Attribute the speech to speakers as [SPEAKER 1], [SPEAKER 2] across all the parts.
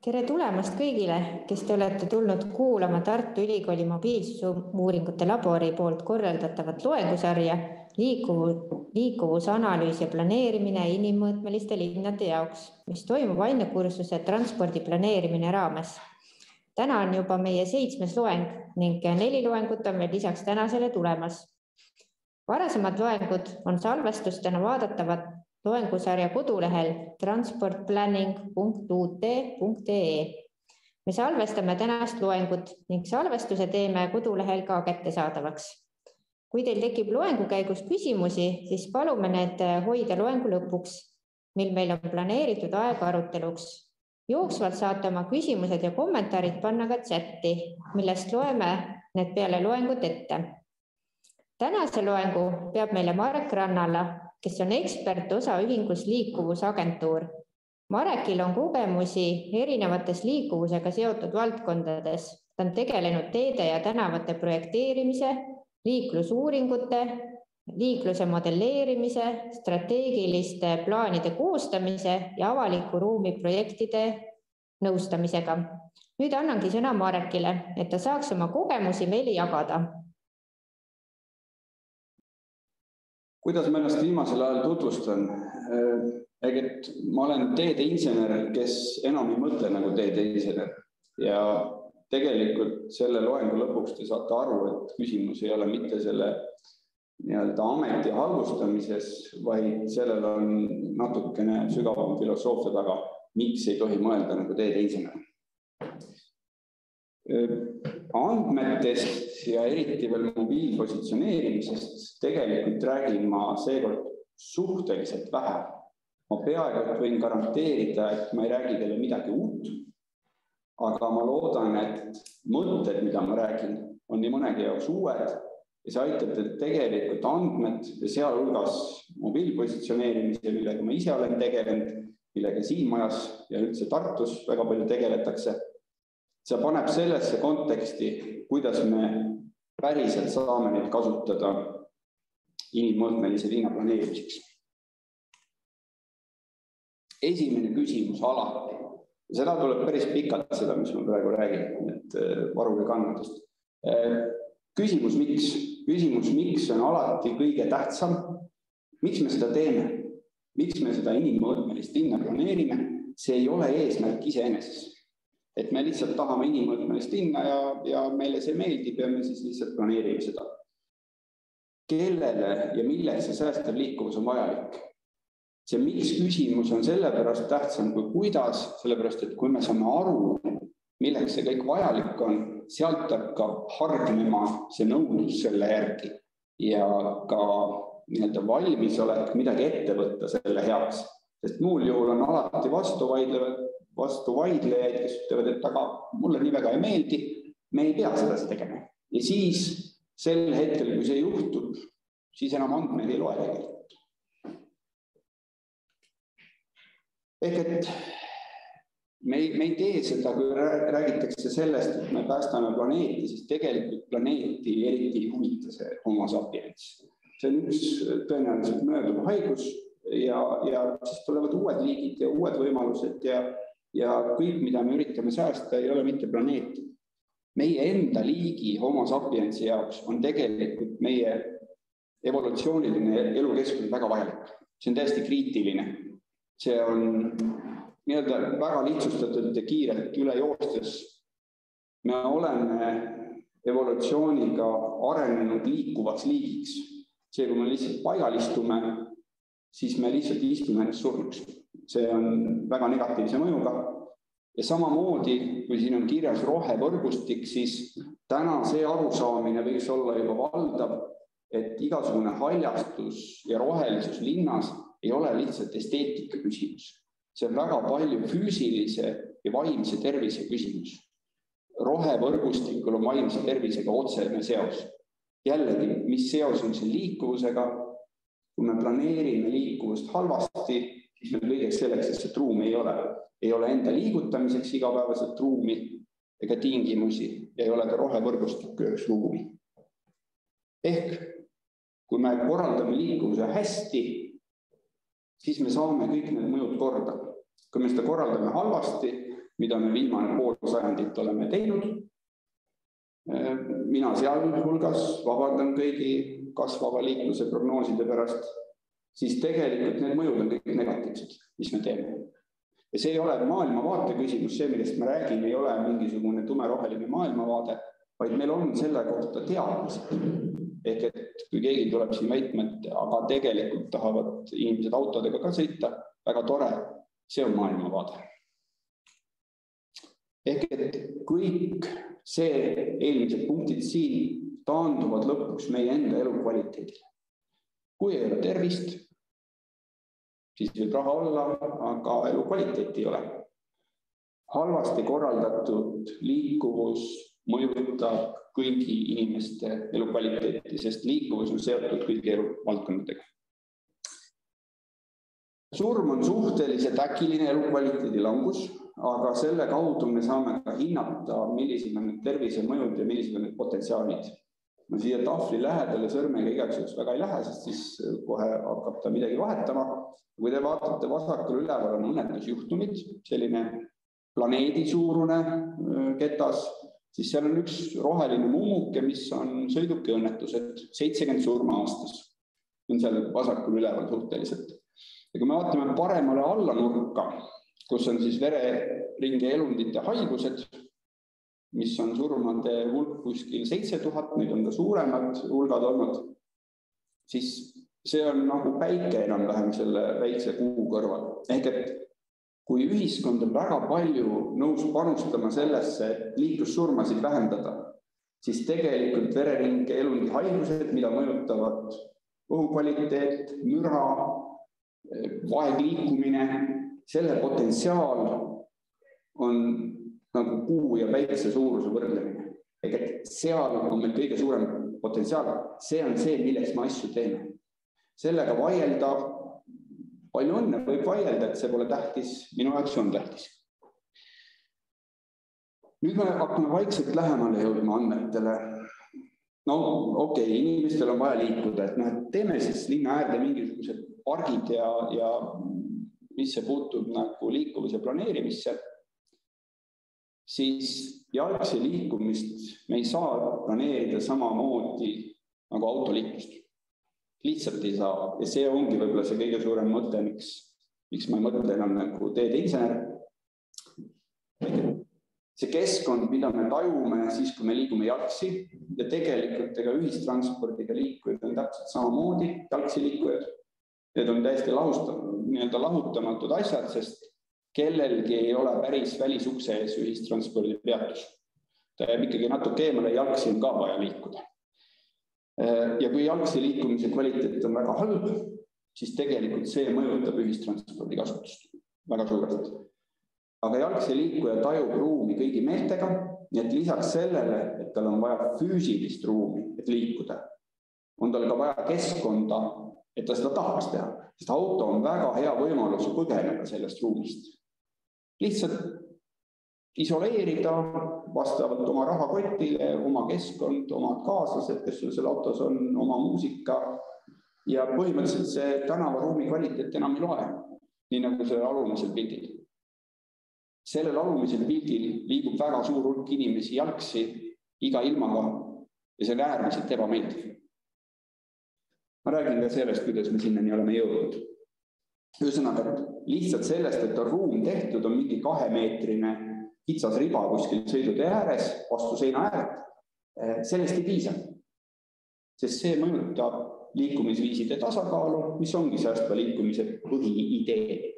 [SPEAKER 1] tere tulemast kõigile, kes te olete tulnud kuulama Tartu Ülikooli mobiilsusuuringute labori poolt korraldatavat loengusarja liikuvu, liikuvusanalüüs ja planeerimine inimmõõtmeliste linnade jaoks, mis toimub ainekursuse transpordi planeerimine raames. täna on juba meie seitsmes loeng ning neli loengut on veel lisaks tänasele tulemas. varasemad loengud on salvestustena vaadatavad loengusarja kodulehel transportplanning.ut.ee. me salvestame tänast loengut ning salvestuse teeme kodulehel ka kättesaadavaks. kui teil tekib loengu käigus küsimusi, siis palume need hoida loengu lõpuks, mil meil on planeeritud aeg aruteluks. jooksvalt saate oma küsimused ja kommentaarid panna ka chati, millest loeme need peale loengut ette. tänase loengu peab meile Marek Rannala kes on ekspert osaühingus Liikuvusagentuur. Marekil on kogemusi erinevates liikuvusega seotud valdkondades. ta on tegelenud teede ja tänavate projekteerimise, liiklusuuringute, liikluse modelleerimise, strateegiliste plaanide koostamise ja avaliku ruumi projektide nõustamisega. nüüd annangi sõna Marekile, et ta saaks oma kogemusi meile jagada
[SPEAKER 2] kuidas ma ennast viimasel ajal tutvustan? et ma olen teedeinsener, kes enam ei mõtle nagu teedeinsener ja tegelikult selle loengu lõpuks te saate aru, et küsimus ei ole mitte selle nii-öelda ameti halvustamises, vaid sellel on natukene sügavam filosoofia taga, miks ei tohi mõelda nagu teedeinsener andmetest ja eriti veel mobiilpositsioneerimisest tegelikult räägin ma seekord suhteliselt vähe. ma peaaegu et võin garanteerida, et ma ei räägi teile midagi uut. aga ma loodan, et mõtted, mida ma räägin, on nii mõnegi jaoks uued ja see aitab teil tegelikult andmed ja sealhulgas mobiilpositsioneerimise, millega ma ise olen tegelenud, millega siin majas ja üldse Tartus väga palju tegeletakse see paneb sellesse konteksti, kuidas me päriselt saame neid kasutada inimmõõtmelise linna planeerimiseks. esimene küsimus alati, seda tuleb päris pikalt, seda, mis ma praegu räägin, et äh, varuge kannatust. Äh, küsimus, miks, küsimus, miks on alati kõige tähtsam. miks me seda teeme, miks me seda inimmõõtmelist linna planeerime, see ei ole eesmärk iseeneses et me lihtsalt tahame inimmõõtmelist linna ja, ja meile see meeldib ja me siis lihtsalt planeerime seda. kellele ja milleks see säästev liikuvus on vajalik? see miks küsimus on sellepärast tähtsam kui kuidas, sellepärast et kui me saame aru, milleks see kõik vajalik on, sealt hakkab hargnema see nõudlus selle järgi ja ka nii-öelda valmisolek midagi ette võtta selle heaks, sest muul juhul on alati vastuvaidlevad vastu vaidlejaid, kes ütlevad, et aga mulle nii väga ei meeldi, me ei pea sedasi tegema. ja siis sel hetkel, kui see juhtub, siis enam andmeid ei loe tegelikult. ehk et me ei, me ei tee seda, kui räägitakse sellest, et me päästame planeeti, siis tegelikult planeeti eriti ei huvita see homo sapiens. see on üks tõenäoliselt mööduv haigus ja, ja siis tulevad uued liigid ja uued võimalused ja ja kõik, mida me üritame säästa, ei ole mitte planeet. meie enda liigi Homo sapiensi jaoks on tegelikult meie evolutsiooniline elukeskkond väga vajalik, see on täiesti kriitiline. see on nii-öelda väga lihtsustatult ja kiirelt üle joostes. me oleme evolutsiooniga arenenud liikuvaks liigiks. see, kui me lihtsalt paigal istume, siis me lihtsalt istume ennast surnuks see on väga negatiivse mõjuga. ja samamoodi, kui siin on kirjas rohevõrgustik, siis täna see arusaamine võiks olla juba valdav, et igasugune haljastus ja rohelisus linnas ei ole lihtsalt esteetika küsimus. see on väga palju füüsilise ja vaimse tervise küsimus. rohevõrgustikul on vaimse tervisega otsene seos. jällegi, mis seos on siin liikuvusega? kui me planeerime liikuvust halvasti, siis meil kõigeks selleks lihtsalt ruumi ei ole. ei ole enda liigutamiseks igapäevaselt ruumi ega tingimusi ja ei ole ka rohevõrgustiku jaoks ruumi. ehk kui me korraldame liikuvuse hästi, siis me saame kõik need mõjud korda. kui me seda korraldame halvasti, mida me viimane pool sajandit oleme teinud. mina sealhulgas vabandan kõigi kasvava liikluse prognooside pärast, siis tegelikult need mõjud on kõik negatiivsed, mis me teeme. ja see ei ole maailmavaate küsimus, see, millest ma räägin, ei ole mingisugune tumeroheline maailmavaade, vaid meil on selle kohta teadmised. ehk et kui keegi tuleb siin väitma, et aga tegelikult tahavad inimesed autodega ka sõita, väga tore, see on maailmavaade ehk et kõik see, eelmised punktid siin taanduvad lõpuks meie enda elukvaliteedile. Kui ei ole tervist, siis võib raha olla, aga elukvaliteeti ei ole. halvasti korraldatud liikuvus mõjutab kõigi inimeste elukvaliteeti, sest liikuvus on seotud kõigi eluvaldkondadega. surm on suhteliselt äkiline elukvaliteedi langus aga selle kaudu me saame ka hinnata, millised on need tervisemõjud ja millised on need potentsiaalid. Ma siia tahvli lähedale sõrmega igaks juhuks väga ei lähe, sest siis kohe hakkab ta midagi vahetama. kui te vaatate vasakul üleval on õnnetusjuhtumid, selline planeedi suurune ketas, siis seal on üks roheline mummuke, mis on sõidukiõnnetused, seitsekümmend surma aastas. on seal vasakul üleval suhteliselt. ja kui me vaatame paremale alla nurka, kus on siis vereringe elundite haigused, mis on surmade hulk kuskil seitse tuhat, nüüd on ka suuremad hulgad olnud, siis see on nagu päike enam-vähem selle väikse kuu kõrval. ehk et kui ühiskond on väga palju nõus panustama sellesse, et liiklussurmasid vähendada, siis tegelikult vereringe elundi haigused, mida mõjutavad õhukvaliteet, müra, vaegliikumine, selle potentsiaal on nagu kuu ja päikese suuruse võrdlemine. ehk et seal on meil kõige suurem potentsiaal, see on see, milleks me asju teeme. sellega vaielda, palju õnne, võib vaielda, et see pole tähtis, minu jaoks on tähtis. nüüd me hakkame vaikselt lähemale jõudma andmetele. no okei okay,, inimestel on vaja liikuda, et noh, et teeme siis linna äärde mingisugused pargid ja, ja mis see puutub nagu liikuvuse planeerimisse, siis jalgsi liikumist me ei saa planeerida samamoodi nagu autoliiklust. lihtsalt ei saa ja see ongi võib-olla see kõige suurem mõte, miks, miks ma ei mõtle enam nagu teedeinsener. see keskkond, mida me tajume siis, kui me liigume jalgsi ja tegelikult ega ühistranspordiga liikujaid on täpselt samamoodi, jalgsi liikujad Need on täiesti lahustamatud, nii-öelda lahutamatud asjad, sest kellelgi ei ole päris välisukse ees ühistranspordipeatus. ta jääb ikkagi natuke eemale, jalgsi on ka vaja liikuda. ja kui jalgsi liikumise kvaliteet on väga halb, siis tegelikult see mõjutab ühistranspordi kasutust väga suurelt. aga jalgsi liikuja tajub ruumi kõigi meeltega, nii et lisaks sellele, et tal on vaja füüsilist ruumi, et liikuda, on tal ka vaja keskkonda et ta seda tahaks teha, sest auto on väga hea võimalus põgeneda sellest ruumist. Lihtsalt isoleerida vastavalt oma rahakotile, oma keskkond, omad kaaslased, kes sul seal autos on, oma muusika ja põhimõtteliselt see tänavaruumi kvaliteet enam ei loe, nii nagu sellel alumisel pildil. sellel alumisel pildil liigub väga suur hulk inimesi jalgsi iga ilmaga ja see on äärmiselt ebameeldiv ma räägin ka sellest, kuidas me sinnani oleme jõudnud. ühesõnaga, lihtsalt sellest, et on ruum tehtud, on mingi kahemeetrine kitsas riba kuskil sõidutee ääres vastu seina ääret. Eh, sellest ei piisa. sest see mõjutab liikumisviiside tasakaalu, mis ongi säästva liikumise põhiidee.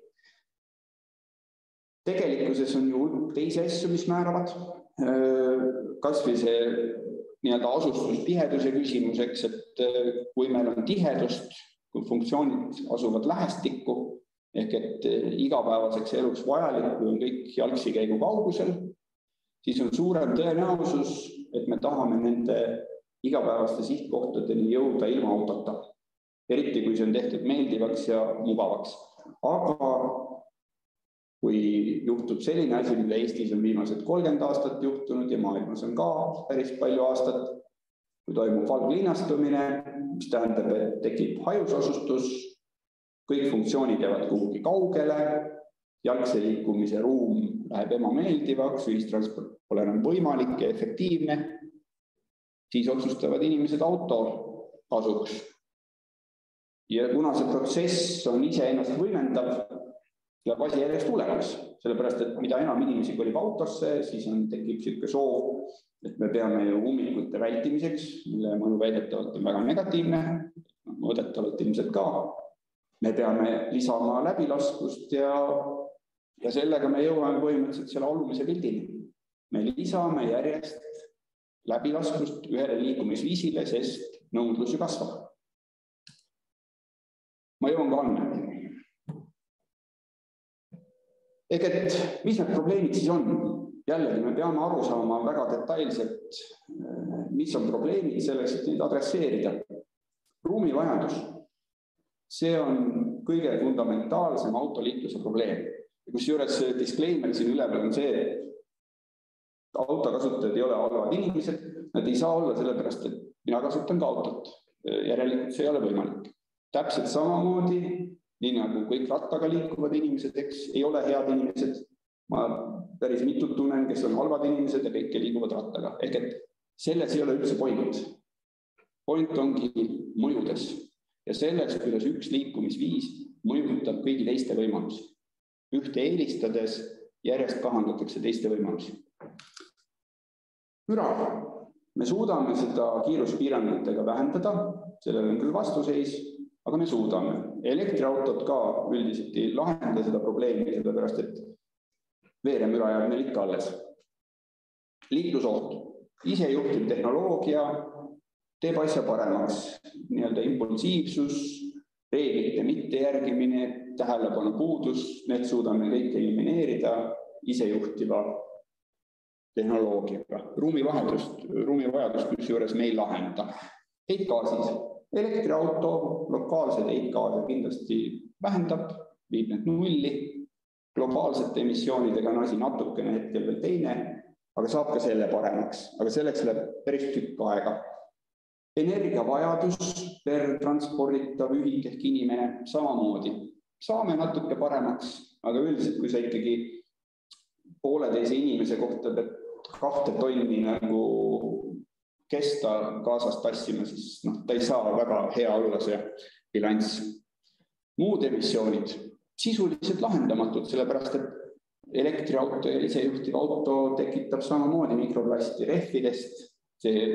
[SPEAKER 2] tegelikkuses on ju teisi asju, mis määravad eh, kasvõi see nii-öelda asustustiheduse küsimuseks, et äh, kui meil on tihedust, kui funktsioonid asuvad lähestikku ehk et äh, igapäevaseks eluks vajalik, kui on kõik jalgsi käigu kaugusel, siis on suurem tõenäosus, et me tahame nende igapäevaste sihtkohtadeni jõuda ilma autota. eriti kui see on tehtud meeldivaks ja mugavaks. aga kui juhtub selline asi, mida Eestis on viimased kolmkümmend aastat juhtunud ja maailmas on ka päris palju aastat, kui toimub valglinnastumine, mis tähendab, et tekib hajusasustus, kõik funktsioonid jäävad kuhugi kaugele, jalgse liikumise ruum läheb ebameeldivaks, ühistransport pole enam võimalik ja efektiivne, siis otsustavad inimesed auto kasuks. ja kuna see protsess on iseennast võimendav, läheb asi järjest hullemaks, sellepärast et mida enam inimesi kolib autosse, siis on, tekib niisugune soov, et me peame ju ummikute vältimiseks, mille mõju väidetavalt on väga negatiivne, mõõdetavalt ilmselt ka. Me peame lisama läbilaskust ja, ja sellega me jõuame põhimõtteliselt selle olulise pildini. me lisame järjest läbilaskust ühele liikumisviisile, sest nõudlus ju kasvab. ma jõuan ka andmeteni. ehk et mis need probleemid siis on? jällegi me peame aru saama väga detailselt, mis on probleemid selleks, et neid adresseerida. ruumivajadus, see on kõige fundamentaalsem autoliikluse probleem. kusjuures disclaimer siin üleval on see, et autokasutajad ei ole halvad inimesed, nad ei saa olla sellepärast, et mina kasutan ka autot. järelikult see ei ole võimalik. täpselt samamoodi, nii nagu kõik rattaga liikuvad inimesed, eks, ei ole head inimesed. ma päris mitut tunnen, kes on halvad inimesed ja kõik liiguvad rattaga, ehk et selles ei ole üldse point. point ongi mõjudes ja selles, kuidas üks liikumisviis mõjutab kõigi teiste võimalusi. ühte eelistades järjest kahandatakse teiste võimalusi müra, me suudame seda kiiruspiirangutega vähendada, sellel on küll vastuseis, aga me suudame. elektriautod ka üldiselt ei lahenda seda probleemi, sellepärast et veeremüra jääb meil ikka alles. liiklusoht, isejuhtiv tehnoloogia teeb asja paremaks, nii-öelda impulsiivsus, reeglite mittejärgimine, tähelepanu puudus, need suudame kõike elimineerida isejuhtiva tehnoloogiaga. ruumivahetust, ruumivajadust kusjuures me ei lahenda. heitgaasid, elektriauto lokaalseid heitgaase kindlasti vähendab, viib need nulli. globaalsete emissioonidega on asi natukene hetkel veel teine, aga saab ka selle paremaks, aga selleks läheb päris tükk aega. Energiavajadus per transporditav ühik ehk inimene samamoodi, saame natuke paremaks, aga üldiselt, kui sa ikkagi pooleteise inimese kohta pead kahte tonni nagu kesta kaasas tassima, siis noh, ta ei saa väga hea olla see bilanss. muud emissioonid, sisuliselt lahendamatud, sellepärast et elektriauto ja isejuhtiv auto tekitab samamoodi mikroplasti rehvidest. See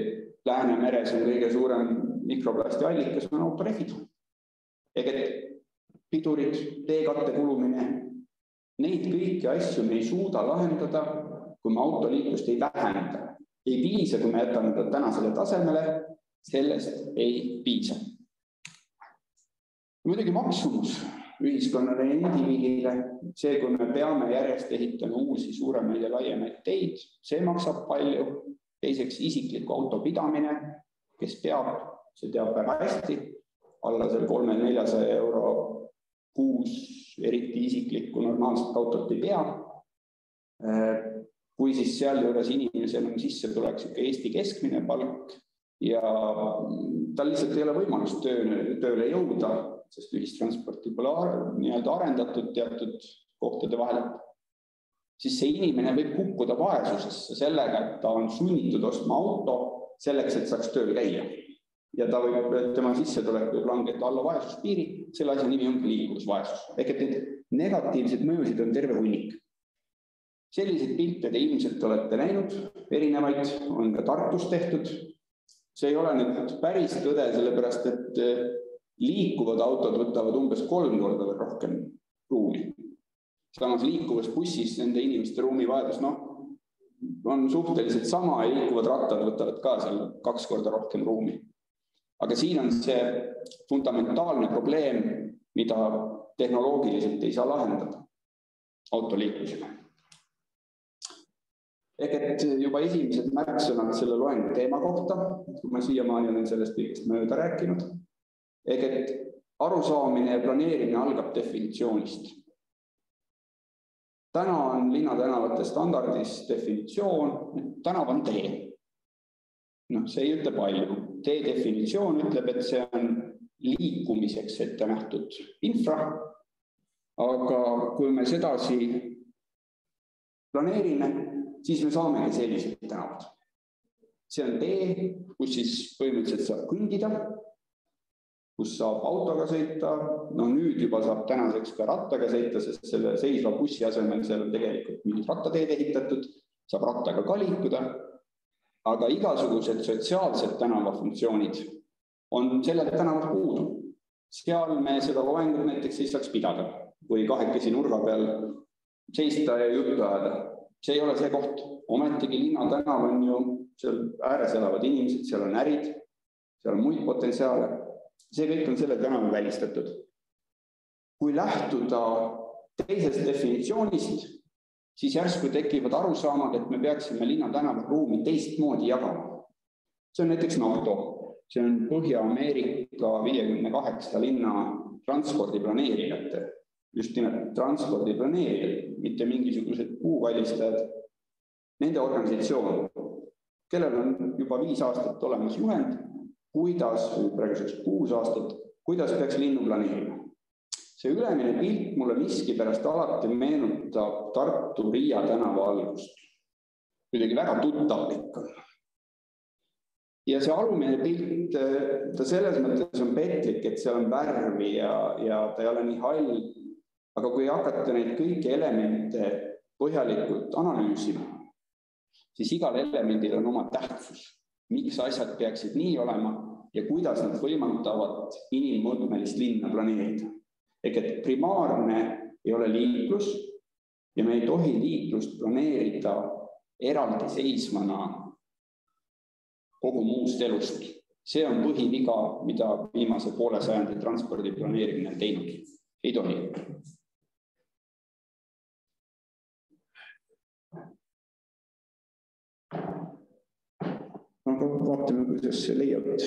[SPEAKER 2] Läänemeres on kõige suurem mikroplasti allikas on autorehvid. ehk et pidurid, teekatte kulumine, neid kõiki asju me ei suuda lahendada kui me autoliiklust ei vähenda. ei piisa, kui me jätame ta tänasele tasemele, sellest ei piisa. muidugi maksumus ühiskonnale ja indiviidile, see, kui me peame järjest ehitama uusi suuremaid ja laiemaid teid, see maksab palju. Teiseks isikliku auto pidamine, kes peab, see teab väga hästi, alla selle kolme-neljasaja euro kuus eriti isiklikku normaalset autot ei pea. Kui siis sealjuures inimesel on sissetulek sihuke Eesti keskmine palk ja tal lihtsalt ei ole võimalust tööle, tööle jõuda, sest ühistransporti pole nii-öelda arendatud teatud kohtade vahel, siis see inimene võib kukkuda vaesusesse sellega, et ta on sunnitud ostma auto selleks, et saaks tööl käia. ja ta võib, tema sissetulek võib langeda alla vaesuspiiri, selle asja nimi ongi liikuvusvaesus. ehk et neid negatiivseid mõjusid on terve hunnik selliseid pilte te ilmselt olete näinud, erinevaid on ka Tartus tehtud. see ei ole nüüd päris tõde, sellepärast et eh, liikuvad autod võtavad umbes kolm korda rohkem ruumi. Samas liikuvas bussis nende inimeste ruumivajadus, noh, on suhteliselt sama ja liikuvad rattad võtavad ka seal kaks korda rohkem ruumi. aga siin on see fundamentaalne probleem, mida tehnoloogiliselt ei saa lahendada autoliiklusega ehk et juba esimesed märksõnad selle loengu teema kohta, kui ma siiamaani olen sellest kõigest mööda rääkinud. ehk et arusaamine ja planeerimine algab definitsioonist. Täna on linnatänavate standardis definitsioon, et tänav on tee. noh, see ei ütle palju, tee definitsioon ütleb, et see on liikumiseks ette nähtud infra, aga kui me sedasi planeerime, siis me saamegi sellised tänavad. see on tee, kus siis põhimõtteliselt saab kõndida, kus saab autoga sõita, no nüüd juba saab tänaseks ka rattaga sõita, sest selle seisva bussi asemel seal on tegelikult mingid rattateed ehitatud, saab rattaga ka liikuda. aga igasugused sotsiaalsed tänavafunktsioonid on sellelt tänavalt puudu. seal me seda loengut näiteks ei saaks pidada või kahekesi nurga peal seista ja juttu ajada see ei ole see koht, ometigi linnatänav on ju, seal ääres elavad inimesed, seal on ärid, seal on muid potentsiaale. See kõik on selle tänava välistatud. kui lähtuda teisest definitsioonist, siis järsku tekivad arusaamad, et me peaksime linnatänaval ruumi teistmoodi jagama. see on näiteks NATO, see on Põhja-Ameerika viiekümne kaheksa linna transpordiplaneerijate just nimelt transpordi planeerijad, mitte mingisugused puukallistajad. Nende organisatsioon, kellel on juba viis aastat olemas juhend, kuidas, praeguseks kuus aastat, kuidas peaks linnu planeerima. see ülemine pilt mulle miskipärast alati meenutab Tartu-Riia tänava algust. kuidagi väga tuttav ikka. ja see alumine pilt, ta selles mõttes on petlik, et seal on värvi ja, ja ta ei ole nii hall aga kui hakata neid kõiki elemente põhjalikult analüüsima, siis igal elemendil on oma tähtsus, miks asjad peaksid nii olema ja kuidas nad võimaldavad inimmõõtmelist linna planeerida. ehk et primaarne ei ole liiklus ja me ei tohi liiklust planeerida eraldiseisvana kogu muust elust. see on põhiviga, mida viimase poole sajandi transpordi planeerimine on teinud. ei tohi aga vaatame, kuidas see layout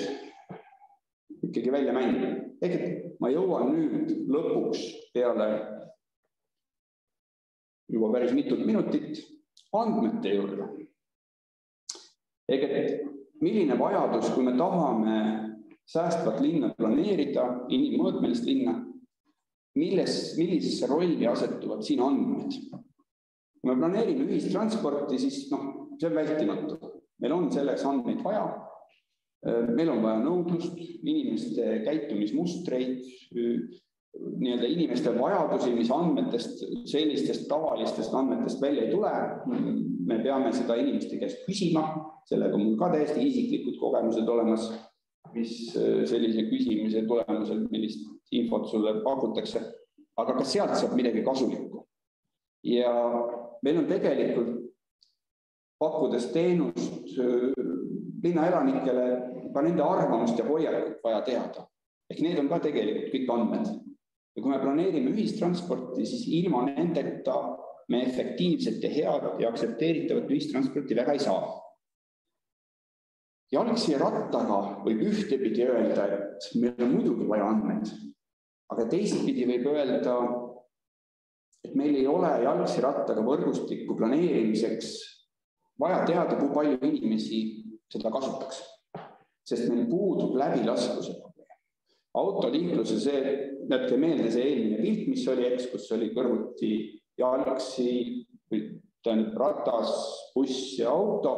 [SPEAKER 2] ikkagi välja mängib. ehk et ma jõuan nüüd lõpuks peale juba päris mitut minutit andmete juurde. ehk et milline vajadus, kui me tahame säästvat linna planeerida, inimmõõtmelist linna, milles, millisesse rolli asetuvad siin andmed? kui me planeerime ühistransporti, siis noh, see on vältimatu meil on selleks andmeid vaja. meil on vaja nõudlust, inimeste käitumismustreid, nii-öelda inimeste vajadusi, mis andmetest, sellistest tavalistest andmetest välja ei tule. me peame seda inimeste käest küsima, sellega on mul ka täiesti isiklikud kogemused olemas, mis sellise küsimise tulemusel, millist infot sulle pakutakse, aga ka sealt saab midagi kasulikku. ja meil on tegelikult pakkudes teenust linnaelanikele ka nende arvamust ja hoiakut vaja teada. ehk need on ka tegelikult kõik andmed. ja kui me planeerime ühistransporti, siis ilma nendeta me efektiivset ja head ja aktsepteeritavat ühistransporti väga ei saa. jalgsi ja rattaga võib ühtepidi öelda, et meil on muidugi vaja andmeid, aga teistpidi võib öelda, et meil ei ole jalgsi rattaga võrgustiku planeerimiseks vaja teada, kui palju inimesi seda kasutaks, sest meil puudub läbilaskuse probleem. autoliikluse, see, jätke meelde see eelmine pilt, mis oli, eks, kus oli kõrvuti jalgsi või tähendab ratas, buss ja auto.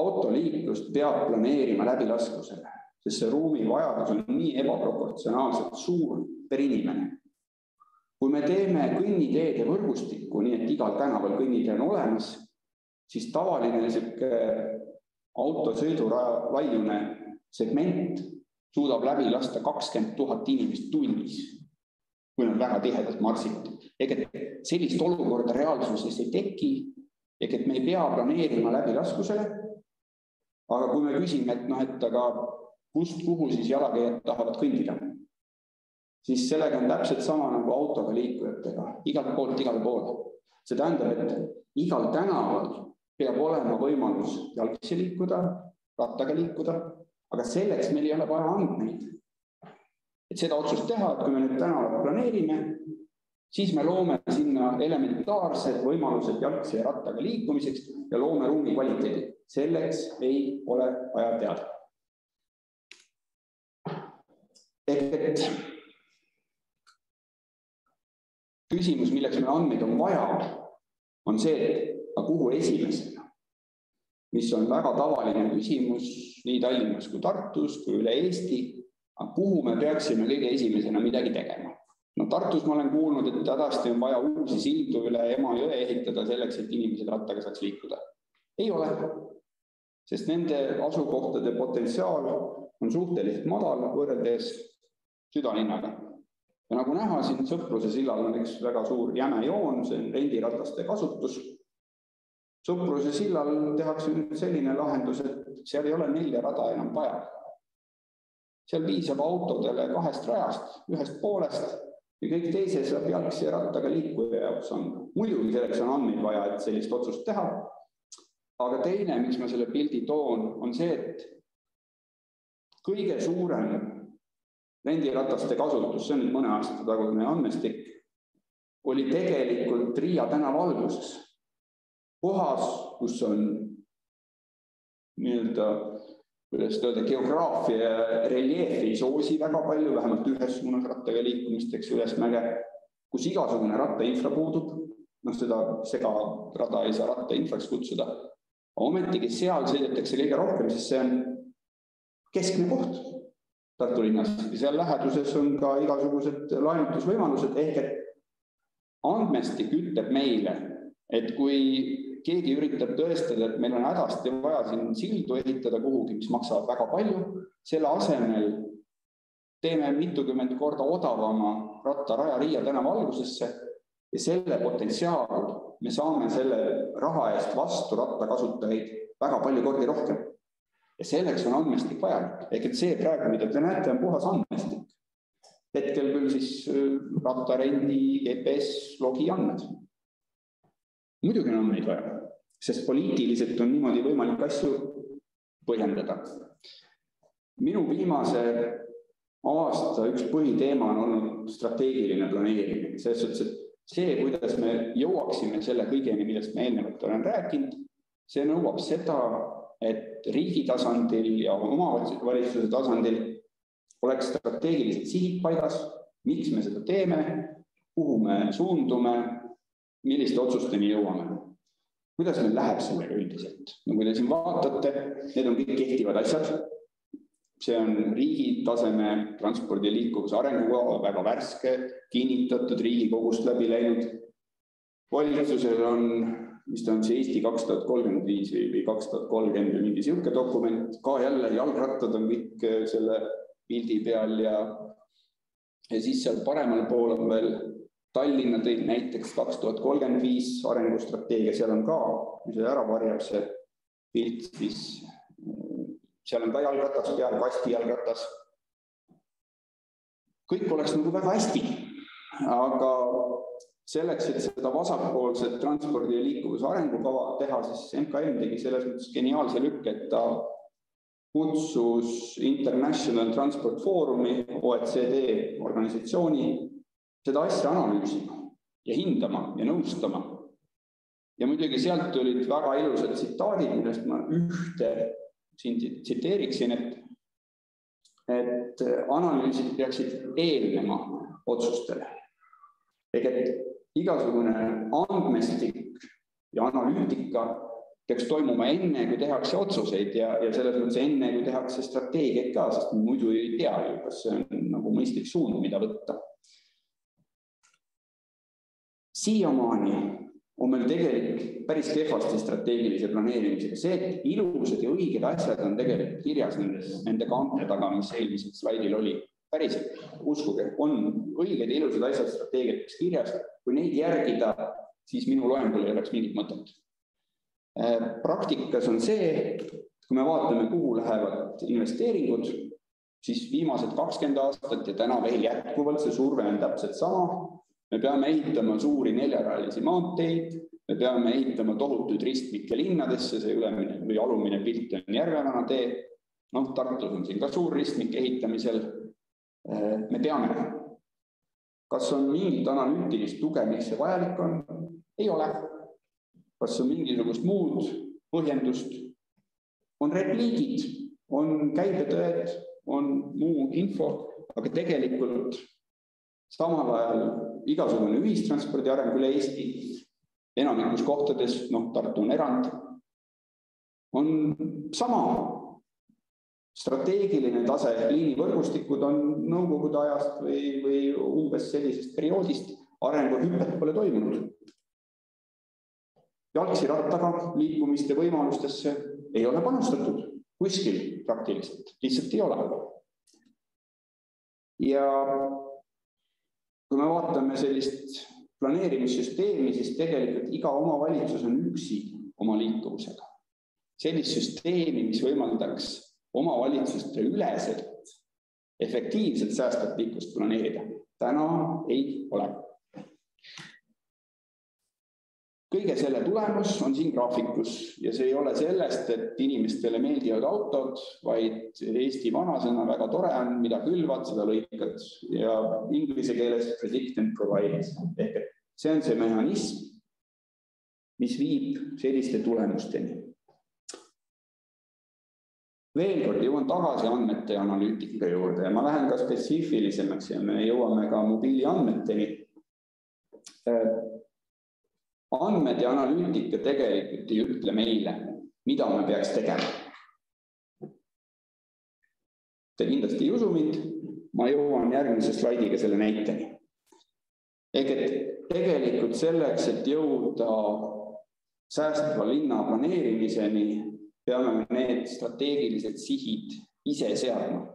[SPEAKER 2] autoliiklust peab planeerima läbilaskusele, sest see ruumivajadus on nii ebaproportsionaalselt suur per inimene kui me teeme kõnniteede võrgustikku, nii et igal tänaval kõnnitee on olemas, siis tavaline niisugune autosõiduraja laiune segment suudab läbi lasta kakskümmend tuhat inimest tunnis, kui nad väga tihedalt marsivad. ehk et sellist olukorda reaalsuses ei teki, ehk et me ei pea planeerima läbilaskusele. aga kui me küsime, et noh, et aga kust, kuhu siis jalakäijad tahavad kõndida, siis sellega on täpselt sama nagu autoga liikujatega, igalt poolt igale poole. see tähendab, et igal tänaval peab olema võimalus jalgsi liikuda, rattaga liikuda, aga selleks meil ei ole vaja andmeid. et seda otsust teha, et kui me nüüd tänavat planeerime, siis me loome sinna elementaarsed võimalused jalgsi ja rattaga liikumiseks ja loome ruumi kvaliteedi. selleks ei ole vaja teada. ehk et küsimus, milleks meil andmeid on vaja, on see, et aga kuhu esimesena, mis on väga tavaline küsimus nii Tallinnas kui Tartus kui üle Eesti, aga kuhu me peaksime kõige esimesena midagi tegema? no Tartus ma olen kuulnud, et hädasti on vaja uusi sildu üle Emajõe ehitada selleks, et inimesed rattaga saaks liikuda. ei ole, sest nende asukohtade potentsiaal on suhteliselt madal võrreldes südalinnaga. ja nagu näha, siin Sõpruse sillal on üks väga suur jäme joon, see on rendirataste kasutus. Sõpruse sillal tehakse nüüd selline lahendus, et seal ei ole nelja rada enam vaja. seal piisab autodele kahest rajast, ühest poolest ja kõik teise saab jalgsi ja rattaga liikuja jaoks on. muidugi selleks on andmeid vaja, et sellist otsust teha. aga teine, miks ma selle pildi toon, on see, et kõige suurem rendirataste kasutus, see on nüüd mõne aasta tagune andmestik, oli tegelikult Riia tänava alguses, kohas, kus on nii-öelda kuidas öelda, geograafia reljeef ei soosi väga palju, vähemalt ühes suunas rattaga liikumist, eks ju, üles mäge, kus igasugune rattainfra puudub, noh, seda segarada ei saa rattainfraks kutsuda. ometigi seal sõidetakse kõige rohkem, sest see on keskne koht Tartu linnas ja seal läheduses on ka igasugused laenutusvõimalused ehk et andmestik ütleb meile, et kui keegi üritab tõestada, et meil on hädasti vaja siin sildu ehitada kuhugi, mis maksavad väga palju, selle asemel teeme mitukümmend korda odavama rattaraja Riia tänava algusesse ja selle potentsiaal, me saame selle raha eest vastu rattakasutajaid väga palju kordi rohkem. ja selleks on andmestik vajalik, ehk et see praegu, mida te näete, on puhas andmestik. hetkel küll siis äh, rattarendi GPS logi andmed muidugi on andmeid vaja, sest poliitiliselt on niimoodi võimalik asju põhjendada. minu viimase aasta üks põhiteema on olnud strateegiline planeerimine, selles suhtes, et see, kuidas me jõuaksime selle kõigeni, millest ma eelnevalt olen rääkinud, see nõuab seda, et riigi tasandil ja omavalitsuse tasandil oleks strateegilised sihid paigas, miks me seda teeme, kuhu me suundume milliste otsusteni jõuame. kuidas meil läheb sellega üldiselt? no kui te siin vaatate, need on kõik kehtivad asjad. see on riigi taseme transpordi ja liikuvuse arengukava, väga värske, kinnitatud, Riigikogust läbi läinud. valitsusel on, mis ta on see Eesti kaks tuhat kolmkümmend viis või, kaks tuhat kolmkümmend või mingi niisugune dokument, ka jälle jalgrattad on kõik äh, selle pildi peal ja ja siis seal paremal pool on veel Tallinna tõin näiteks kaks tuhat kolmkümmend viis arengustrateegia, seal on ka, see ära varjab, see pilt, siis seal on ka jalgratas peal, kastijalgratas. kõik oleks nagu väga hästi, aga selleks, et seda vasakpoolset transpordi ja liikuvuse arengukava teha, siis MKM tegi selles mõttes geniaalse lükke, et ta kutsus International Transport Forumi, OECD organisatsiooni seda asja analüüsima ja hindama ja nõustama. ja muidugi sealt tulid väga ilusad tsitaadid, millest ma ühte siin tsiteeriksin, et, et analüüsid peaksid eelnema otsustele. ehk et igasugune andmestik ja analüütika peaks toimuma enne, kui tehakse otsuseid ja, ja selles mõttes enne, kui tehakse strateegiaid ka, sest muidu ei tea ju, kas see on nagu mõistlik suund, mida võtta siiamaani on meil tegelikult päris kehvasti strateegilise planeerimisega see, et ilusad ja õiged asjad on tegelikult kirjas nendes, nende kaante taga, mis eelmisel slaidil oli. päriselt, uskuge, on õiged ja ilusad asjad strateegiates kirjas, kui neid järgida, siis minu loengul ei oleks mingit mõtet. Äh, praktikas on see, kui me vaatame, kuhu lähevad investeeringud, siis viimased kakskümmend aastat ja täna veel jätkuvalt see surve on täpselt sama me peame ehitama suuri neljarajalisi maanteid, me peame ehitama tohutuid ristmikke linnadesse, see ülemine või alumine pilt on Järvevana tee. noh, Tartus on siin ka suur ristmik ehitamisel. me peame. kas on mingit analüütilist tuge, miks see vajalik on? ei ole. kas on mingisugust muud põhjendust? on repliigid, on käibetõed, on muu info, aga tegelikult samal ajal igasugune ühistranspordi areng üle Eesti, enamikus kohtades, noh, Tartu on erand, on sama strateegiline tase, liinivõrgustikud on nõukogude ajast või, või umbes sellisest perioodist, arenguhüpet pole toimunud. jalgsi rattaga liikumiste võimalustesse ei ole panustatud kuskil praktiliselt, lihtsalt ei ole. ja kui me vaatame sellist planeerimissüsteemi, siis tegelikult iga omavalitsus on üksi oma liikuvusega. sellist süsteemi, mis võimaldaks omavalitsuste üleselt efektiivselt säästvat liiklust planeerida, täna ei ole kõige selle tulemus on siin graafikus. Ja see ei ole sellest, et inimestele meeldivad autod, vaid Eesti vanasõna väga tore on, mida külvad, seda lõikad. Ja inglise keeles predict and provide. Ehk et see on see mehhanism, mis viib selliste tulemusteni. veel kord jõuan tagasi andmete analüütika juurde. Ja ma lähen ka spetsiifilisemaks ja me jõuame ka mobiiliandmeteni andmed ja analüütika tegelikult ei ütle meile, mida me peaks tegema. Te kindlasti ei usu mind, ma jõuan järgmise slaidiga selle näiteni. ehk et tegelikult selleks, et jõuda säästva linna planeerimiseni, peame me need strateegilised sihid ise seadma.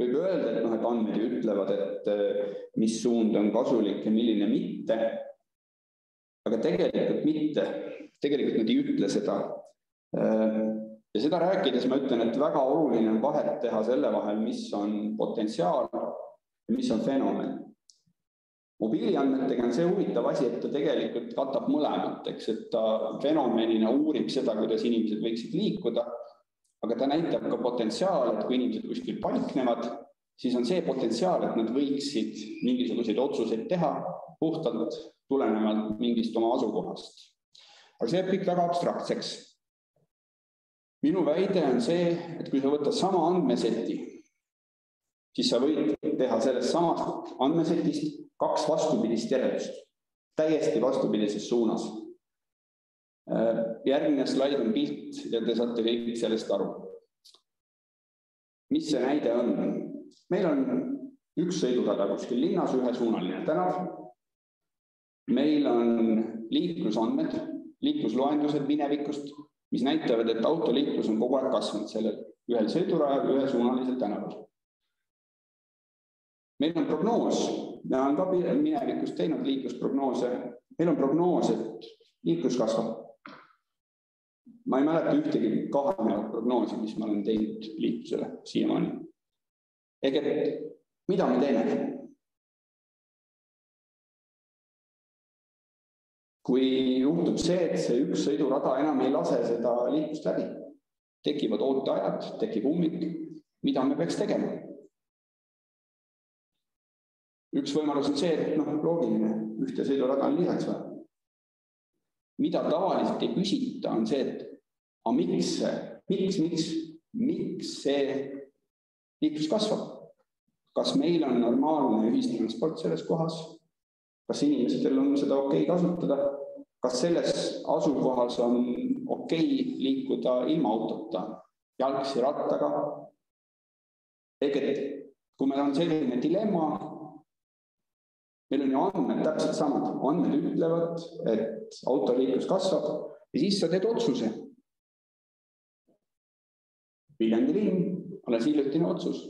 [SPEAKER 2] võib öelda, et noh, et andmed ju ütlevad, et mis suund on kasulik ja milline mitte aga tegelikult mitte, tegelikult nad ei ütle seda. ja seda rääkides ma ütlen, et väga oluline on vahet teha selle vahel, mis on potentsiaal ja mis on fenomen. mobiiliandmetega on see huvitav asi, et ta tegelikult katab mõlemat, eks, et ta fenomenina uurib seda, kuidas inimesed võiksid liikuda, aga ta näitab ka potentsiaal, et kui inimesed kuskil paiknevad, siis on see potentsiaal, et nad võiksid mingisuguseid otsuseid teha puhtalt tulenevalt mingist oma asukohast. aga see jääb kõik väga abstraktseks. minu väide on see, et kui sa võtad sama andmeseti, siis sa võid teha sellest samast andmesetist kaks vastupidist järeldust, täiesti vastupidises suunas. järgmine slaid on pilt ja te saate kõik sellest aru. mis see näide on? meil on üks sõidurada kuskil linnas, ühesuunaline tänav meil on liiklusandmed, liiklusloendused minevikust, mis näitavad, et autoliiklus on kogu aeg kasvanud sellel ühel sõidurajal, ühesuunalisel tänaval. meil on prognoos, me oleme ka minevikus teinud liiklusprognoose, meil on prognoos, et liiklus kasvab. ma ei mäleta ühtegi kahanevat prognoosi, mis ma olen teinud liiklusele siiamaani. ehk et mida me teeme? Kui juhtub see, et see üks sõidurada enam ei lase seda liiklust läbi, tekivad ooteajad, tekib ummik, mida me peaks tegema? üks võimalus on see, et noh, loogiline, ühte sõidurada on lisaks vaja. mida tavaliselt ei küsita, on see, et aga miks, miks, miks, miks see liiklus kasvab? kas meil on normaalne ühistransport selles kohas? kas inimestel on seda okei okay kasutada? Kas selles asukohas on okei okay liikuda ilma autota, jalgsi, rattaga? ehk et kui meil on selline dilemma, meil on ju andmed täpselt samad, andmed ütlevad, et autoliiklus kasvab ja siis sa teed otsuse. Viljandi linn, alles hiljutine otsus.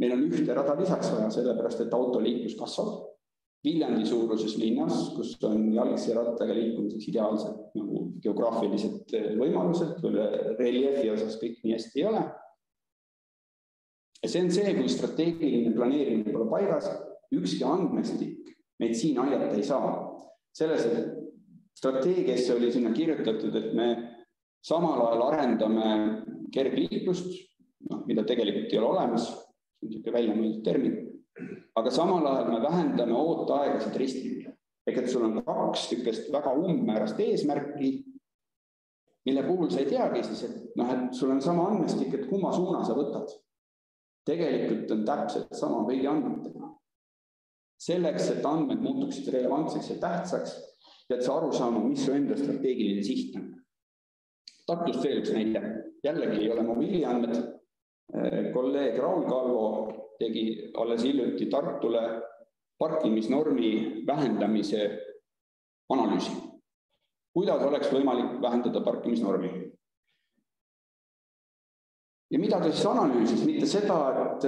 [SPEAKER 2] meil on ühte rada lisaks vaja, sellepärast et autoliiklus kasvab Viljandi suuruses linnas, kus on jalgsi ja rattaga liikumiseks ideaalsed nagu geograafilised eh, võimalused, küll reljeefi osas kõik nii hästi ei ole. ja see on see, kui strateegiline planeerimine pole paigas, ükski andmestik meid siin aidata ei saa. selles strateegiasse oli sinna kirjutatud, et me samal ajal arendame kergliiklust, noh, mida tegelikult ei ole olemas, see on niisugune väljamõeldud termin aga samal ajal me vähendame ooteaegasid ristimil. ehk et sul on kaks niisugust väga umbmäärast eesmärki, mille puhul sa ei teagi siis, et noh, et sul on sama andmestik, et kumma suuna sa võtad. tegelikult on täpselt sama kõigi andmetega. selleks, et andmed muutuksid relevantseks ja tähtsaks et sa aru saama, mis su enda strateegiline siht on. Tartust veel üks näide, jällegi ei ole mobiiliandmed. kolleeg Raul Kalvo tegi alles hiljuti Tartule parkimisnormi vähendamise analüüsi. kuidas oleks võimalik vähendada parkimisnormi? ja mida ta siis analüüsis, mitte seda, et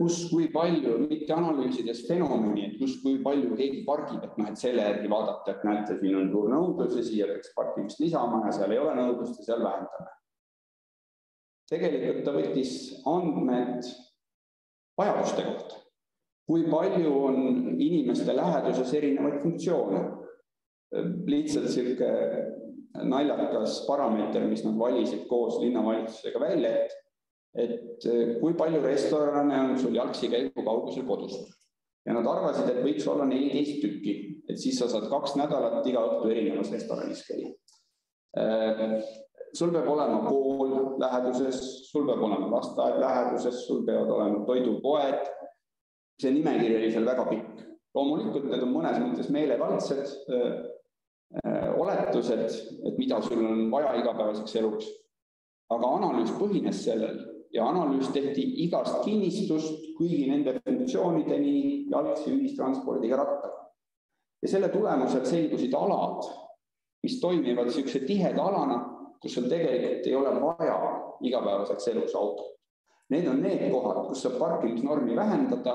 [SPEAKER 2] kus, kui palju, mitte analüüsides fenomeni, et kus, kui palju keegi pargib, et noh, et selle järgi vaadata, et näete, siin on suur nõudlus ja siia peaks parkimist lisama ja seal ei ole nõudlust ja seal vähendame. tegelikult ta võttis andmed vajaduste kohta. kui palju on inimeste läheduses erinevaid funktsioone? lihtsalt sihuke naljakas parameeter, mis nad valisid koos linnavalitsusega välja, et et kui palju restorane on sul jalgsikäigu kaugusel kodust ja nad arvasid, et võiks olla neliteist tükki, et siis sa saad kaks nädalat iga õhtu erinevas restoranis käia. Sul peab olema kool läheduses, sul peab olema lasteaed läheduses, sul peavad olema toidupoed. see nimekiri oli seal väga pikk. loomulikult need on mõnes mõttes meelevaldsed äh, oletused, et mida sul on vaja igapäevaseks eluks. aga analüüs põhines sellel, ja analüüs tehti igast kinnistust kõigi nende funktsioonideni jalgsi ühistranspordiga rattaga. ja selle tulemusel selgusid alad, mis toimivad niisuguse tiheda alana, kus sul tegelikult ei ole vaja igapäevaseks eluks autot. Need on need kohad, kus saab parkimisnormi vähendada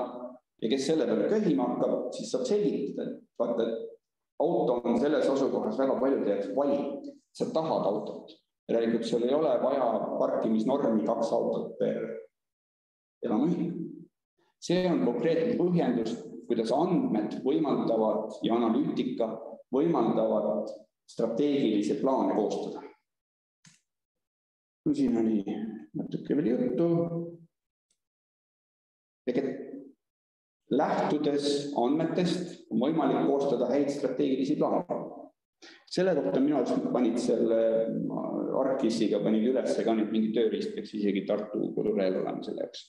[SPEAKER 2] ja kes selle peale köhima hakkab, siis saab selgitada, et vaata, et auto on selles asukohas väga paljude jaoks valik, sa tahad autot järelikult sul ei ole vaja parkimisnormi kaks autot per elamuühing. see on konkreetne põhjendus, kuidas andmed võimaldavad ja analüütika võimaldavad strateegilisi plaane koostada. No siin oli natuke veel juttu. et lähtudes andmetest on võimalik koostada häid strateegilisi plaane selle kohta minu arust panid selle Arkisiga panid üles ka nüüd mingi tööriist, peaks isegi Tartu kodulehel olema selle jaoks.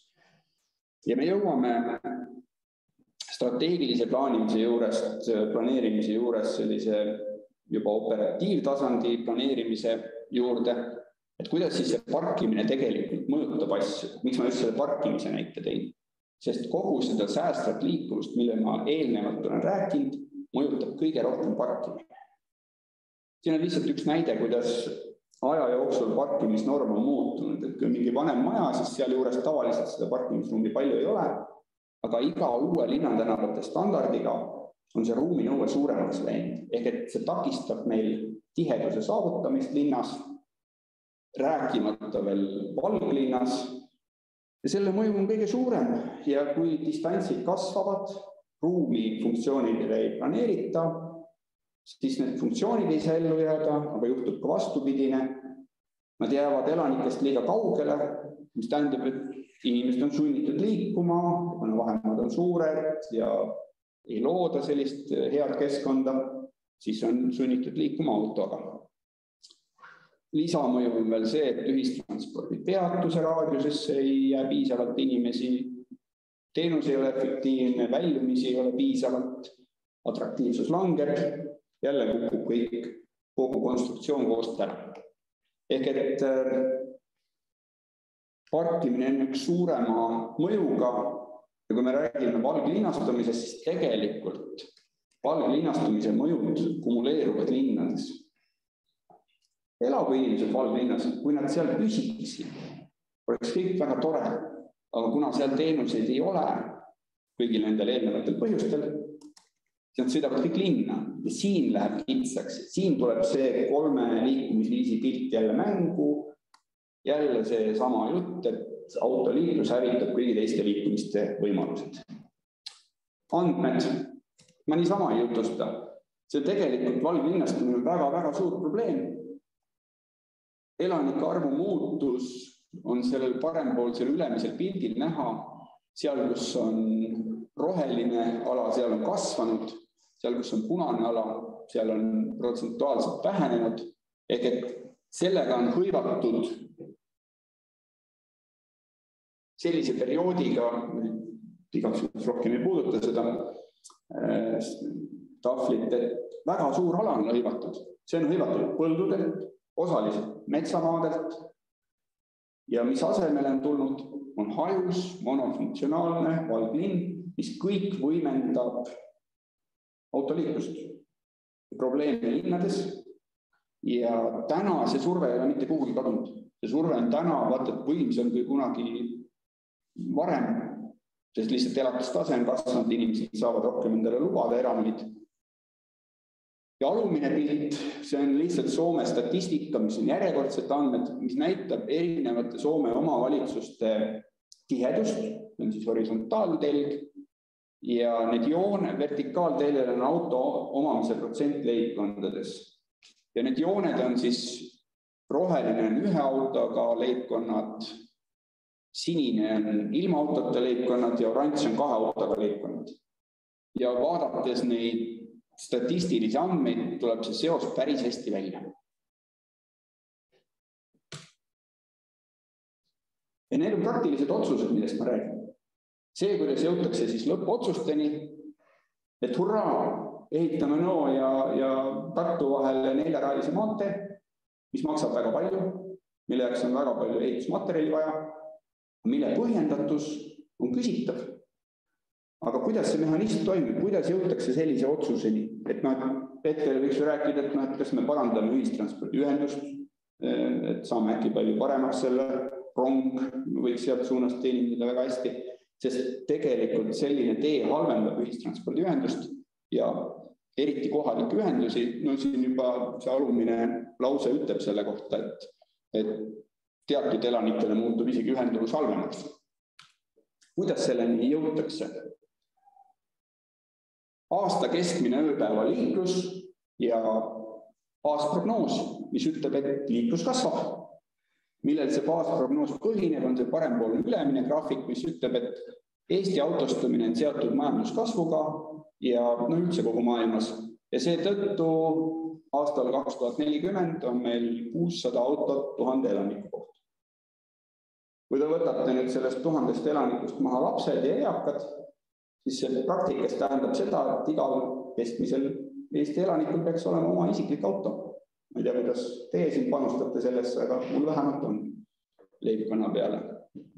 [SPEAKER 2] ja me jõuame strateegilise plaanimise juurest, planeerimise juures sellise juba operatiivtasandi planeerimise juurde, et kuidas siis see parkimine tegelikult mõjutab asju, miks ma just selle parkimise näite tõin, sest kogu seda säästvat liikuvust, mille ma eelnevalt olen rääkinud, mõjutab kõige rohkem parkimine. Siin on lihtsalt üks näide, kuidas aja jooksul parkimisnorm on muutunud, et kui mingi vanem maja, siis sealjuures tavaliselt seda parkimisruumi palju ei ole. aga iga uue linnatänavate standardiga on see ruuminõue suuremaks läinud, ehk et see takistab meil tiheduse saavutamist linnas, rääkimata veel valglinnas. ja selle mõju on kõige suurem ja kui distantsid kasvavad, ruumi funktsioonidele ei planeerita siis need funktsioonid ei saa ellu jääda, aga juhtub ka vastupidine. Nad jäävad elanikest liiga kaugele, mis tähendab, et inimesed on sunnitud liikuma, kuna vahemaad on suured ja ei looda sellist head keskkonda, siis on sunnitud liikuma autoga. Lisamõju on veel see, et ühistranspordi peatuse raadiusesse ei jää piisavalt inimesi, teenus ei ole efektiivne, väljumisi ei ole piisavalt, atraktiivsus langeb jälle kukub kõik, kogu konstruktsioon koost ära. ehk et äh, parkimine on üks suurema mõjuga ja kui me räägime valglinnastumisest, siis tegelikult valglinnastumise mõjud kumuleeruvad linnades. Elagu inimesed valglinnas, kui nad seal püsiksid, oleks kõik väga tore, aga kuna seal teenuseid ei ole kõigil nendel eelnevatel põhjustel, siis nad sõidavad kõik linna ja siin läheb kitsaks, siin tuleb see kolme liikumisviisi pilt jälle mängu. jälle seesama jutt, et autoliiklus hävitab kõigi teiste liikumiste võimalused. andmed, ma niisama ei jutusta, see tegelikult valglinnastumine on väga-väga suur probleem. Elanike arvu muutus on sellel parempoolsel ülemisel pildil näha, seal, kus on roheline ala, seal on kasvanud. Seal, kus on punane ala, seal on protsentuaalselt vähenenud. Ehk et sellega on hõivatud sellise perioodiga, igaks juhuks rohkem ei puuduta seda, tahvlit, et väga suur ala on hõivatud, see on hõivatud põldudelt, osaliselt metsamaadelt. ja mis asemele on tulnud, on hajus monofunktsionaalne valglinn, mis kõik võimendab autoliiklust, probleeme linnades. ja täna see surve ei ole mitte kuhugi kadunud, see surve on täna vaata et võimsam kui kunagi varem, sest lihtsalt elatustase on kasvanud, inimesed saavad rohkem endale lubada eramuid ja alumine pilt, see on lihtsalt Soome statistika, mis on järjekordsed andmed, mis näitab erinevate Soome omavalitsuste tihedust, see on siis horisontaaltelg. Ja need joone, vertikaalteljel on auto omamise protsent leibkondades. Ja need jooned on siis roheline on ühe autoga leibkonnad, sinine on ilma autota leibkonnad ja oranž on kahe autoga leibkonnad. ja vaadates neid statistilisi andmeid, tuleb see seos päris hästi välja. ja need on praktilised otsused, millest ma räägin. see, kuidas jõutakse siis lõppotsusteni, et hurraa, ehitame Nõo ja, ja Tartu vahele neljarajalise maantee, mis maksab väga palju, mille jaoks on väga palju ehitusmaterjali vaja, mille põhjendatus on küsitav aga kuidas see mehhanism toimib, kuidas jõutakse sellise otsuseni, et noh, hetkel võiks ju rääkida, et noh, et kas me parandame ühistranspordiühendust, et saame äkki palju paremaks selle, rong võiks sealt suunast teenindada väga hästi, sest tegelikult selline tee halvendab ühistranspordiühendust ja eriti kohalikke ühendusi, no siin juba see alumine lause ütleb selle kohta, et, et teatud elanikele muutub isegi ühenduvus halvemaks. kuidas selleni jõutakse? Aasta keskmine ööpäevaliiklus ja baasprognoos, mis ütleb, et liiklus kasvab. millel see baasprognoos põhineb, on see parempoolne ülemine graafik, mis ütleb, et Eesti autostumine on seotud majanduskasvuga ja no üldse kogu maailmas ja seetõttu aastal kaks tuhat nelikümmend on meil kuussada autot tuhande elaniku kohta. kui te võtate nüüd sellest tuhandest elanikust maha lapsed ja eakad, siis see praktikas tähendab seda, et igal keskmisel Eesti elanikul peaks olema oma isiklik auto. ma ei tea, kuidas teie siin panustate sellesse, aga mul vähemalt on leibkonna peale,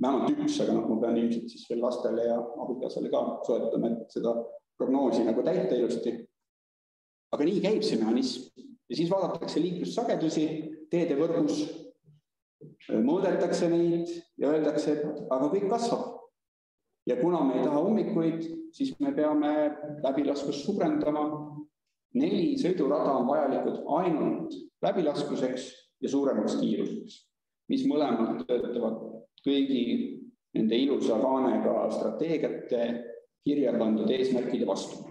[SPEAKER 2] vähemalt üks, aga noh, ma pean ilmselt siis veel lastele ja abikaasale ka soetama, et seda prognoosi nagu täita ilusti. aga nii käib see mehhanism ja siis vaadatakse liiklussagedusi teedevõrgus, mõõdetakse neid ja öeldakse, et aga kõik kasvab ja kuna me ei taha ummikuid, siis me peame läbilaskust suurendama. neli sõidurada on vajalikud ainult läbilaskuseks ja suuremaks kiiruseks, mis mõlemad töötavad kõigi nende ilusa kaanega strateegiate kirja pandud eesmärkide vastu.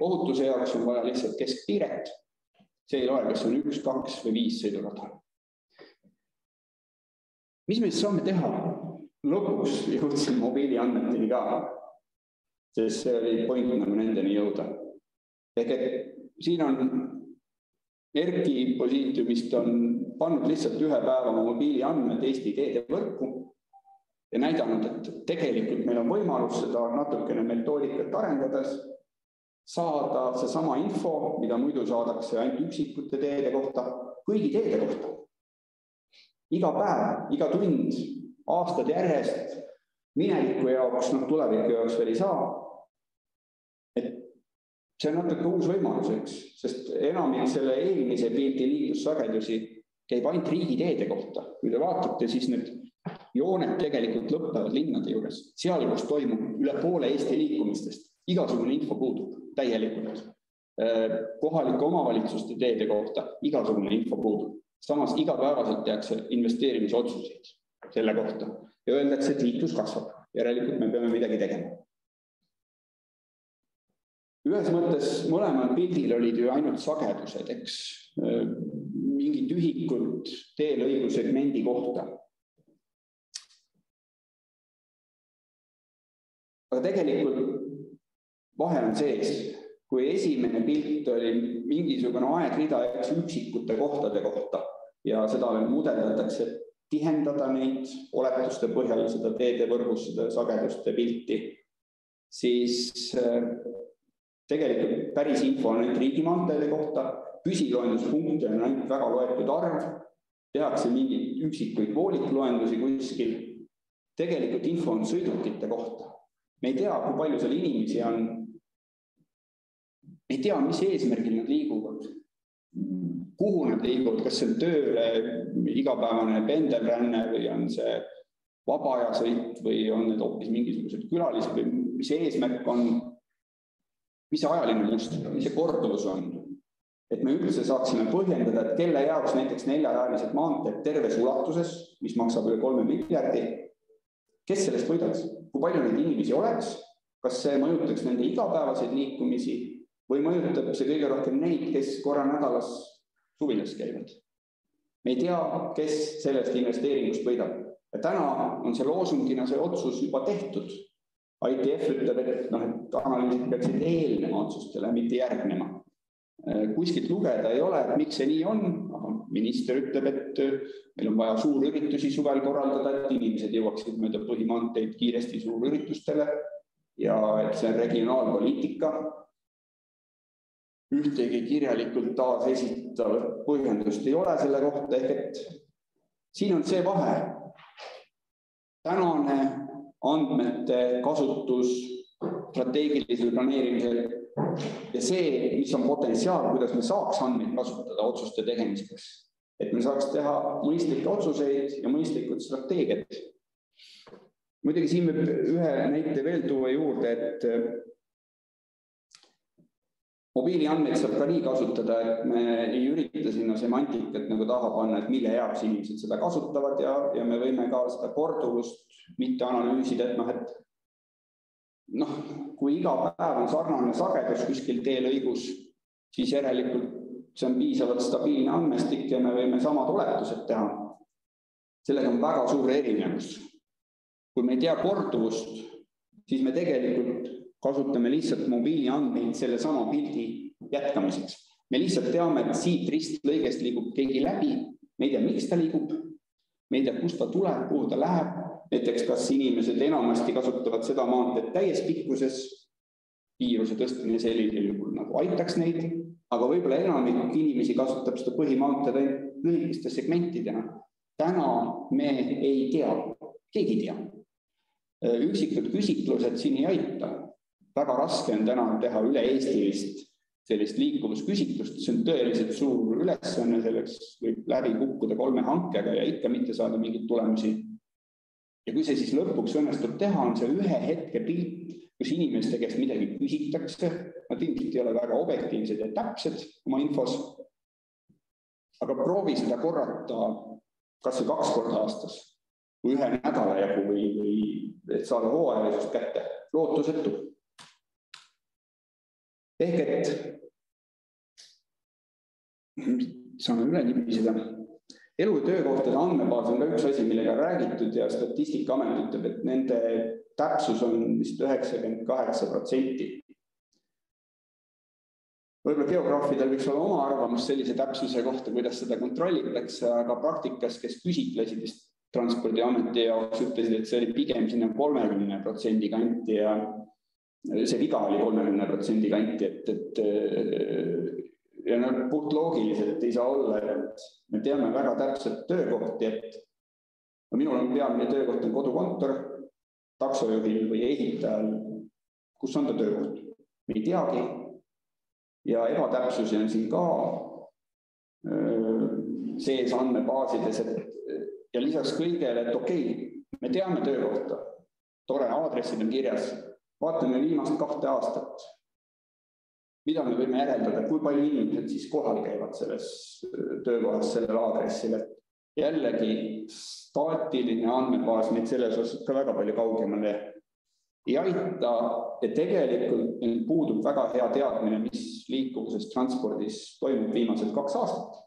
[SPEAKER 2] ohutuse jaoks on vaja lihtsalt keskpiiret. see ei loe, kas on üks, kaks või viis sõidurada. mis me siis saame teha? Lõpuks jõudsin mobiiliandmeteni ka, sest see oli point nagu nendeni jõuda. ehk et siin on Erki Positiumist on pannud lihtsalt ühe päeva oma mobiiliandmed Eesti teedevõrku ja näidanud, et tegelikult meil on võimalus seda natukene metoodikat arendades saada seesama info, mida muidu saadakse ainult üksikute teede kohta, kõigi teede kohta. iga päev, iga tund aastad järjest mineviku jaoks, noh, tuleviku jaoks veel ei saa. et see on natuke uus võimalus, eks, sest enamik selle eelmise pildi liiklussagedusi käib ainult riigiteede kohta. kui te vaatate, siis need jooned tegelikult lõpevad linnade juures, seal, kus toimub üle poole Eesti liikumistest, igasugune info puudub täielikult. Äh, kohalike omavalitsuste teede kohta igasugune info puudub, samas igapäevaselt tehakse investeerimisotsuseid selle kohta ja öeldakse, et liiklus kasvab, järelikult me peame midagi tegema. ühes mõttes mõlemal pildil olid ju ainult sagedused, eks, mingid ühikud teelõigu segmendi kohta. aga tegelikult vahe on sees, kui esimene pilt oli mingisugune aegrida, üksikute kohtade kohta ja seda veel mudeldatakse tihendada neid oletuste põhjal seda teedevõrgus, seda sageduste pilti, siis äh, tegelikult päris info on ainult riigimaanteede kohta, püsiloenduspunkte on ainult väga loetud arv, tehakse mingeid üksikuid voolikloendusi kuskil. tegelikult info on sõidukite kohta. me ei tea, kui palju seal inimesi on. ei tea, mis eesmärgil nad liiguvad. Kuhu nad liiguvad, kas see on tööle igapäevane pendelränne või on see vaba aja sõit või on need hoopis mingisugused külalised või mis eesmärk on? Mis see ajaline muster on, mis see korduvus on. et me üldse saaksime põhjendada, et kelle jaoks näiteks neljarealised maanteed terves ulatuses, mis maksab üle kolme miljardi, kes sellest võidaks, kui palju neid inimesi oleks, kas see mõjutaks nende igapäevaseid liikumisi või mõjutab see kõige rohkem neid, kes korra nädalas suvilas käivad. me ei tea, kes sellest investeeringust võidab ja täna on see loosungina see otsus juba tehtud ITF ütleb, et noh, et analüüsid peaksid eelnema otsustele, mitte järgnema. Kuskilt lugeda ei ole, et miks see nii on, aga minister ütleb, et äh, meil on vaja suurüritusi suvel korraldada, et inimesed jõuaksid mööda põhimaanteid kiiresti suurüritustele ja et see on regionaalpoliitika. Ühtegi kirjalikult taasesitavat põhjendust ei ole selle kohta, ehk et siin on see vahe. tänane andmete kasutus strateegilisel planeerimisel ja see, mis on potentsiaal, kuidas me saaks andmeid kasutada otsuste tegemiseks, et me saaks teha mõistlikke otsuseid ja mõistlikud strateegiad. muidugi siin võib ühe näite veel tuua juurde, et mobiiliandmeid saab ka nii kasutada, et me ei ürita sinna semantikat nagu taha panna, et mille jaoks inimesed seda kasutavad ja, ja me võime ka seda korduvust mitte analüüsida, et noh, et noh, kui iga päev on sarnane sagedus kuskil teelõigus, siis järelikult see on piisavalt stabiilne andmestik ja me võime samad oletused teha. sellega on väga suur erinevus. kui me ei tea korduvust, siis me tegelikult kasutame lihtsalt mobiiliandmeid sellesama pildi jätkamiseks. me lihtsalt teame, et siit ristlõigest liigub keegi läbi, me ei tea, miks ta liigub, me ei tea, kust ta tuleb, kuhu ta läheb, näiteks kas inimesed enamasti kasutavad seda maanteed täies pikkuses, kiiruse tõstmine sellisel juhul nagu aitaks neid, aga võib-olla enamik inimesi kasutab seda põhimaanteed ainult lühikeste segmentidena. täna me ei tea, keegi ei tea. üksikud küsitlused siin ei aita väga raske on täna teha üle-eestilist sellist liikuvusküsitlust, see on tõeliselt suur ülesanne, selleks võib läbi kukkuda kolme hankega ja ikka mitte saada mingeid tulemusi. ja kui see siis lõpuks õnnestub teha, on see ühe hetke pilt, kus inimeste käest midagi küsitakse, nad ilmselt ei ole väga objektiivsed ja täpsed oma infos. aga proovi seda korrata kasvõi kaks korda aastas. Või ühe nädala jagu või, või et saada hooajalisust kätte, lootusetu ehk et saame üle nibiseda. elu ja töökohtade andmebaas on ka üks asi, millega räägitud ja Statistikaamet ütleb, et nende täpsus on vist üheksakümmend kaheksa protsenti. võib-olla geograafidel võiks olla oma arvamus sellise täpsuse kohta, kuidas seda kontrollitakse, aga praktikas, kes küsitlesid vist Transpordiameti jaoks, ütlesid, et see oli pigem sinna kolmekümne protsendi kanti ja see viga oli kolmekümne protsendi kanti, et, et ja noh, puht loogiliselt ei saa olla, et me teame väga täpselt töökohti, et no minul on peamine töökoht on kodukontor, taksojuhil või ehitajal, kus on ta töökoht, me ei teagi. ja ebatäpsusi on siin ka sees andmebaasides, et ja lisaks kõigele, et okei okay,, me teame töökohta, tore, aadressid on kirjas vaatame viimast kahte aastat. mida me võime järeldada, kui palju inimesed siis kohal käivad selles töökohas sellel aadressil, et jällegi staatiline andmebaas meid selles osas ka väga palju kaugemale ei aita ja tegelikult meil puudub väga hea teadmine, mis liikuvuses transpordis toimub viimased kaks aastat.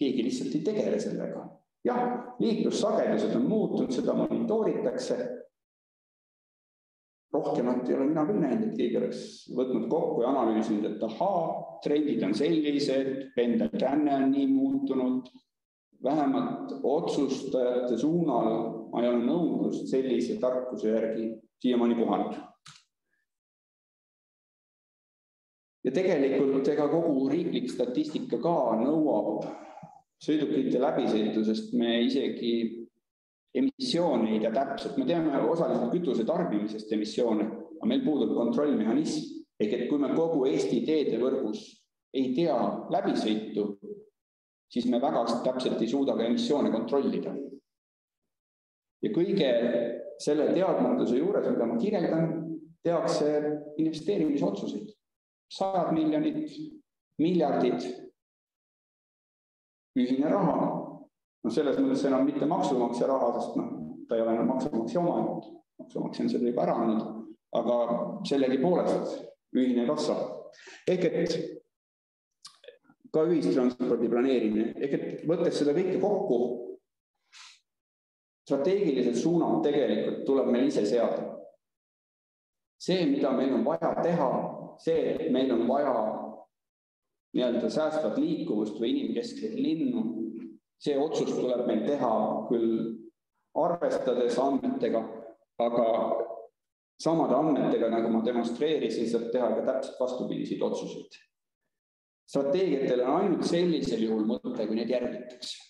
[SPEAKER 2] keegi lihtsalt ei tegele sellega. jah, liiklussagedused on muutunud, seda monitooritakse rohkemat ei ole mina küll näinud, et keegi oleks võtnud kokku ja analüüsinud, et ahaa, trendid on sellised, pendelränne on nii muutunud. vähemalt otsustajate suunal ma ei ole nõudlust sellise tarkuse järgi siiamaani kohanud ja tegelikult ega kogu riiklik statistika ka nõuab sõidukite läbisõitu, sest me isegi emissioone ei tea täpselt, me teame osaliselt kütuse tarbimisest emissioone, aga meil puudub kontrollmehhanism ehk et kui me kogu Eesti teedevõrgus ei tea läbisõitu, siis me väga täpselt ei suuda ka emissioone kontrollida. ja kõige selle teadmatuse juures, mida ma kirjeldan, tehakse investeerimisotsuseid, sajad miljonid, miljardid, ühine raha. Noh, selles mõttes enam mitte maksumaksja raha, sest noh, ta ei ole enam maksumaksja omand, maksumaksja on selle juba ära andnud, aga sellegipoolest ühine kassa. ehk et ka ühistranspordi planeerimine, ehk et võttes seda kõike kokku, strateegilised suunad tegelikult tuleb meil ise seada. see, mida meil on vaja teha, see, et meil on vaja nii-öelda säästvat liikuvust või inimkeskseid linnu, see otsus tuleb meil teha küll arvestades andmetega, aga samade andmetega, nagu ma demonstreerisin, saab teha ka täpselt vastupidiseid otsuseid strateegiatel on ainult sellisel juhul mõte, kui neid järgitakse.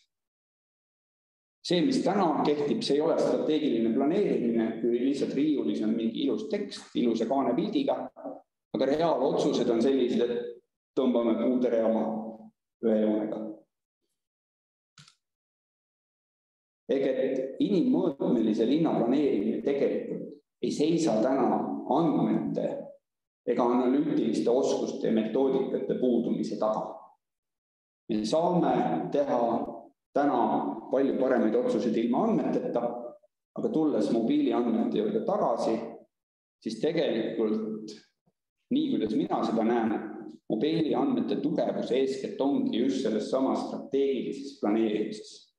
[SPEAKER 2] see, mis täna kehtib, see ei ole strateegiline planeerimine, kui lihtsalt riiulis on mingi ilus tekst ilusa kaanepildiga, aga reaalotsused on sellised, et tõmbame puuderea maha ühe joonega. Ehk et inimmõõtmelise linna planeerimine tegelikult ei seisa täna andmete ega analüütiliste oskuste ja metoodikate puudumise taga. me saame teha täna palju paremaid otsuseid ilma andmeteta, aga tulles mobiiliandmete juurde tagasi, siis tegelikult nii, kuidas mina seda näen, mobiiliandmete tugevus eeskätt ongi just selles samas strateegilises planeerimises.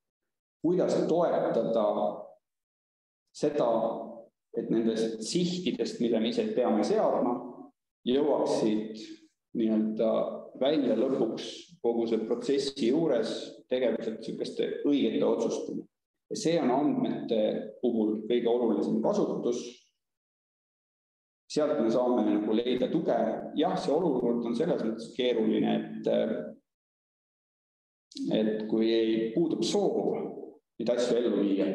[SPEAKER 2] Kuidas toetada seda, et nendest sihtidest, mille me ise peame seadma, jõuaksid nii-öelda välja lõpuks kogu see protsessi juures tegevused niisuguste õigete otsusteni. ja see on andmete puhul kõige olulisem kasutus. sealt me saame nagu leida tuge. jah, see olukord on selles mõttes keeruline, et et kui ei, puudub soov neid asju ellu viia,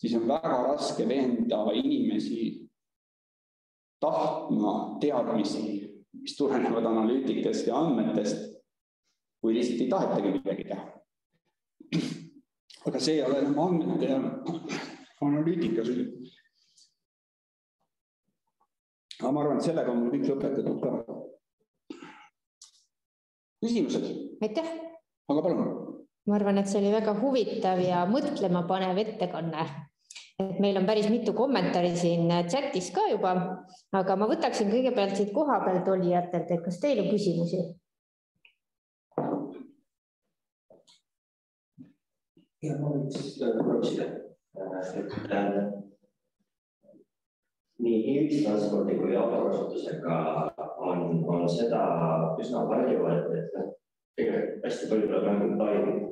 [SPEAKER 2] siis on väga raske veenda inimesi tahtma teadmisi, mis tulenevad analüütikast ja andmetest, kui lihtsalt ei tahetagi midagi teha. aga see ei ole enam andmete ja analüütika süü. aga ma arvan, et sellega on mul kõik lõpetatud ka. küsimused?
[SPEAKER 1] aitäh.
[SPEAKER 2] aga palun.
[SPEAKER 1] Ma arvan, et see oli väga huvitav ja mõtlemapanev ettekanne et meil on päris mitu kommentaari siin chatis ka juba, aga ma võtaksin kõigepealt siit kohapealt olijatelt, et kas teil on küsimusi?
[SPEAKER 3] ja ma võiks küsida, et nii ühistranspordi kui autokasutusega on, on seda üsna palju, et, et noh, tegelikult hästi palju tuleb mängida laivi.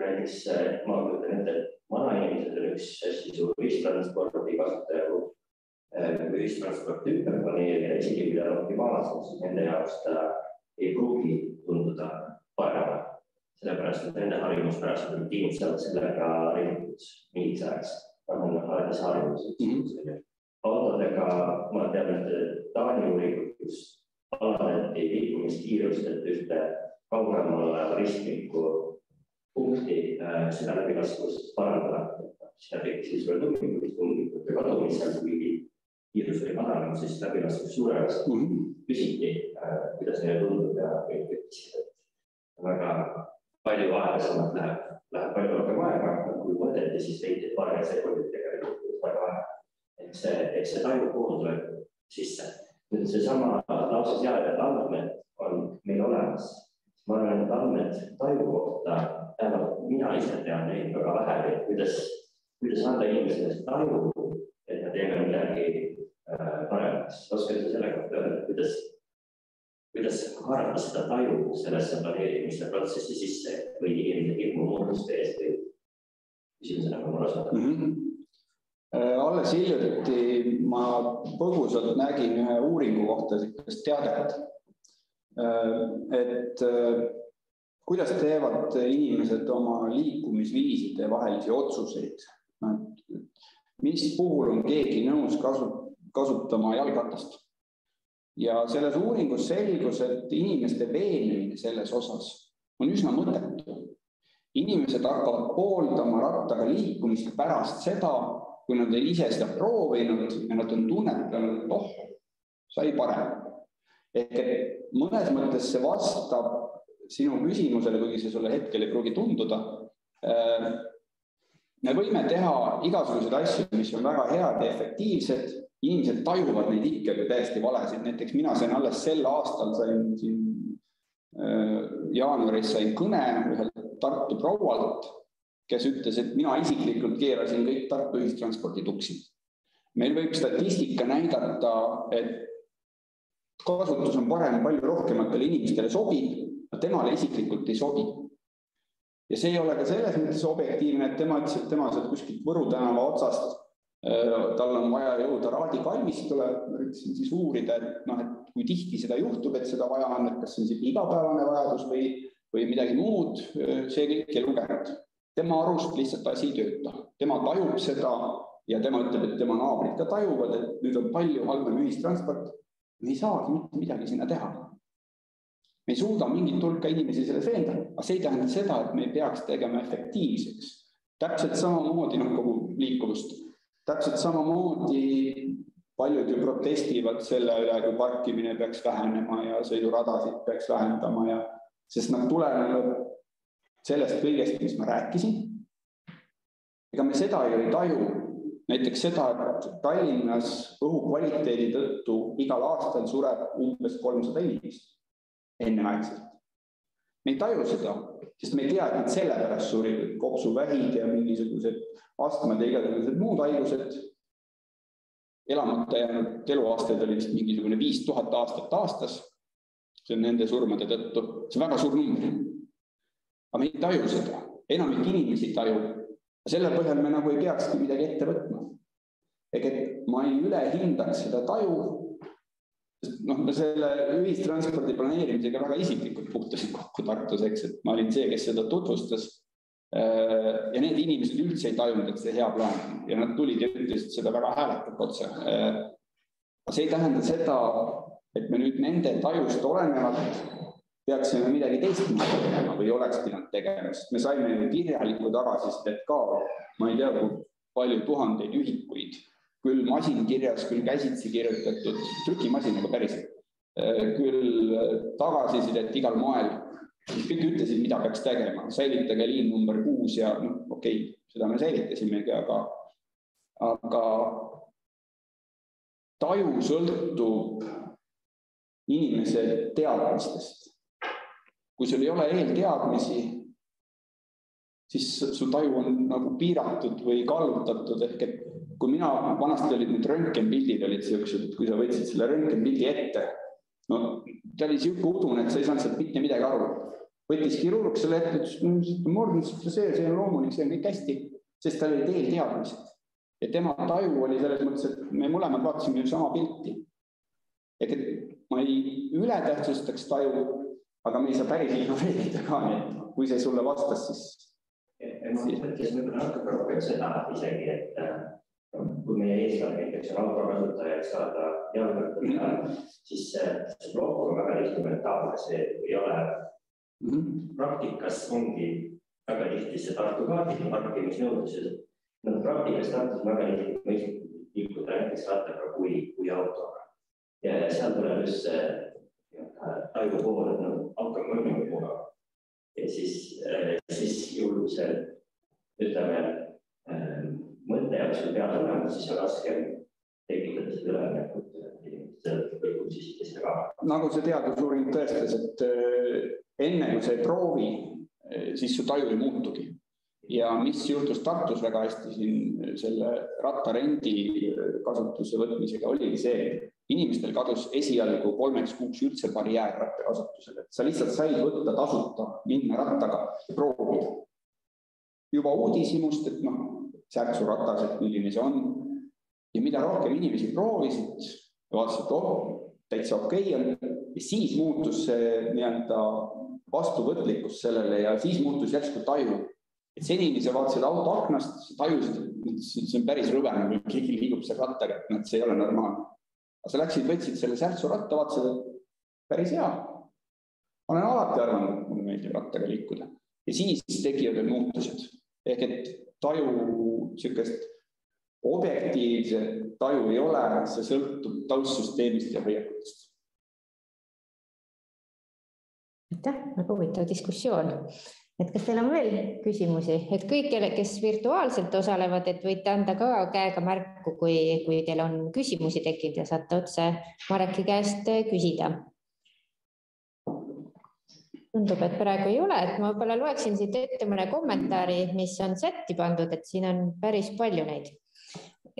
[SPEAKER 3] Näiteks ma kujutan ette, et vanainimesed on üks hästi suur ühistranspordi kasutaja grupp. kui ühistransport ümber planeerida, isegi kui ta on optimaalsem, siis nende jaoks ta ei pruugi tunduda parem. sellepärast, et nende harjumuspärased rutiinid saavad sellega rikutud mingiks ajaks. nad on alates harjumuseks mm. -hmm. autodega ma tean, et Taani uuringus alandati liikumiskiirust, et ühte kaugemal olevat ristmikku punkti äh, seda läbilaskust parandada. seda tekkis siis veel tummikuid, tummikute kadumisel, kuigi kiirus oli madalam, siis läbilaskus suurenes mm. -hmm. küsiti äh,, kuidas neile tundub ja kõik ütlesid, et väga palju aeglasemalt läheb, läheb palju rohkem aega, kui mõõdeti, siis leiti, et paari sekundit tegelikult väga vähe. et see, eks see taju pool tuleb sisse. nüüd seesama lause seal, et andmed on meil olemas. Ma arvan, et andmed taju kohta vähemalt mina ise tean neid väga vähe, et kuidas, kuidas anda inimesele taju, et me teeme midagi äh, paremaks. oskad sa selle kohta öelda, kuidas, kuidas haarata seda taju sellesse planeerimise protsessi sisse või inimese hirmu muutuste eest või küsimusena, ma aru saan mm? -hmm
[SPEAKER 2] alles hiljuti ma põgusalt nägin ühe uuringu kohta niisugust teadet et kuidas teevad inimesed oma liikumisviiside vahelisi otsuseid. mis puhul on keegi nõus kasu, kasutama jalgratast. ja selles uuringus selgus, et inimeste veenmine selles osas on üsna mõttetu. inimesed hakkavad pooldama rattaga liikumist pärast seda, kui nad on ise seda proovinud ja nad on tunnetanud, et oh, sai parem. Ehk et mõnes mõttes see vastab sinu küsimusele, kuigi see sulle hetkel ei pruugi tunduda. Äh, me võime teha igasuguseid asju, mis on väga head ja efektiivsed, inimesed tajuvad neid ikkagi täiesti valesid, näiteks mina sain alles sel aastal sain siin äh, jaanuaris sain kõne ühelt Tartu proualt, kes ütles, et mina isiklikult keerasin kõik Tartu ühistranspordi tuksi. meil võib statistika näidata, et kasutus on parem, palju rohkematele inimestele sobib temale isiklikult ei sobi. ja see ei ole ka selles mõttes objektiivne, et tema ütles, et tema sealt kuskilt Võru tänava otsast, äh, tal on vaja jõuda Raadi kalmistule, üritasin siis uurida, et noh, et kui tihti seda juhtub, et seda vaja on, et kas see on sihuke igapäevane vajadus või, või midagi muud, see kõik ei lugenud. tema arust lihtsalt asi ei tööta, tema tajub seda ja tema ütleb, et tema naabrid ka tajuvad, et nüüd on palju halvem ühistransport. Me ei saagi mitte midagi sinna teha me ei suuda mingit hulka inimesi selles veenda, aga see ei tähenda seda, et me ei peaks tegema efektiivseks. täpselt samamoodi noh, kogu liikuvust, täpselt samamoodi paljud ju protestivad selle üle, kui parkimine peaks vähenema ja sõiduradasid peaks vähendama ja, sest nad tulenevad sellest kõigest, mis ma rääkisin. ega me seda ju ei taju. Näiteks seda, et Tallinnas õhukvaliteedi tõttu igal aastal sureb umbes kolmsada inimest enneaegselt. me ei taju seda, sest me ei tea, et sellepärast surid, kopsuvähid ja mingisugused astmad ja igasugused muud haigused. elamata jäänud eluaastaid oli vist mingisugune viis tuhat aastat aastas. see on nende surmade tõttu, see on väga suur number. aga me ei taju seda, enamik inimesi ei taju. Selle põhjal me nagu ei peakski midagi ette võtma. ehk et ma ei ülehindaks seda taju noh, ma selle ühistranspordi planeerimisega väga isiklikult puutusin kokku Tartus, eks, et ma olin see, kes seda tutvustas. Äh, ja need inimesed üldse ei tajunud, et see hea plaan on ja nad tulid ja ütlesid seda väga hääletult otse. Äh, aga see ei tähenda seda, et me nüüd nende tajust olenevalt peaksime midagi teistmoodi tegema või oleks pidanud tegema, sest me saime ju kirjalikku tagasisidet ka, ma ei tea, kui palju tuhandeid ühikuid küll masinkirjas, küll käsitsi kirjutatud, trükimasinaga päriselt, äh, küll äh, tagasisidet igal moel, kõik ütlesid, mida peaks tegema, säilitage liin number kuus ja noh, okei okay,, seda me säilitasimegi, aga, aga taju sõltub inimese teadmistest. Kui sul ei ole eelteadmisi, siis su taju on nagu piiratud või kallutatud ehk et kui mina, vanasti olid need röntgenpildid olid siuksed, et kui sa võtsid selle röntgenpildi ette, no ta oli sihuke udune, et sa ei saanud sealt mitte midagi aru. võttis kirurg selle ette, ütles, no Morgan, see, see on loomulik, see on kõik hästi, sest tal olid eelteadmised. ja tema taju oli selles mõttes, et me mõlemad vaatasime ju sama pilti. ehk et ma ei ületähtsustaks taju, aga me ei saa päris ignoreerida ka, nii et kui see sulle vastas, siis.
[SPEAKER 3] ma mõtlesin võib-olla natuke seda isegi, et kui meie eesmärgiks on auto kasutajaid saada jalgratta peale, siis see, plokk on väga lihtne mentaalne, see ei ole mm. -hmm. praktikas ongi väga tihti see Tartu kaardil parkimisnõudlused. no praktikas Tartus väga lihtne mõistlikult liikuda näiteks rattaga kui, kui autoga. ja seal tuleb just see taju pool, et no hakkame mõtlema aeg. ja siis, siis juhul see ütleme mõte jääb sul peale olema, siis on raskem tekitada seda üleminekut
[SPEAKER 2] nagu see teadusuuring tõestas, et äh, enne kui sa ei proovi, siis su taju ei muutugi. ja mis juhtus Tartus väga hästi siin selle rattarendi kasutuse võtmisega, oligi see, inimestel kadus esialgu kolmeks kuuks üldse barjäär rattakasutusele, et sa lihtsalt said võtta tasuta, minna rattaga proovida. juba uudishimust, et noh, särksu ratas, et milline see on. ja mida rohkem inimesi proovisid, vaatasid, et oh, täitsa okei okay on, ja siis muutus see nii-öelda vastuvõtlikkus sellele ja siis muutus järsku taju. et senini sa vaatasid auto aknast, tajusid, et see on päris rõve, kui keegi liigub seal rattaga, et noh, see ei ole normaalne. Sa läksid, võtsid selle särtsu ratta, vaatasid, et päris hea. olen alati arvanud, et mulle meeldib rattaga liikuda ja siis tekivad need muutused ehk et taju niisugust objektiivset taju ei ole, see sõltub taustsüsteemist ja hoiakutest.
[SPEAKER 1] aitäh, väga huvitav diskussioon. Et kas teil on veel küsimusi, et kõigile, kes virtuaalselt osalevad, et võite anda ka käega märku, kui, kui teil on küsimusi tekkinud ja saate otse Mareki käest küsida. Tundub, et praegu ei ole, et ma võib-olla loeksin siit ette mõne kommentaari, mis on chati pandud, et siin on päris palju neid.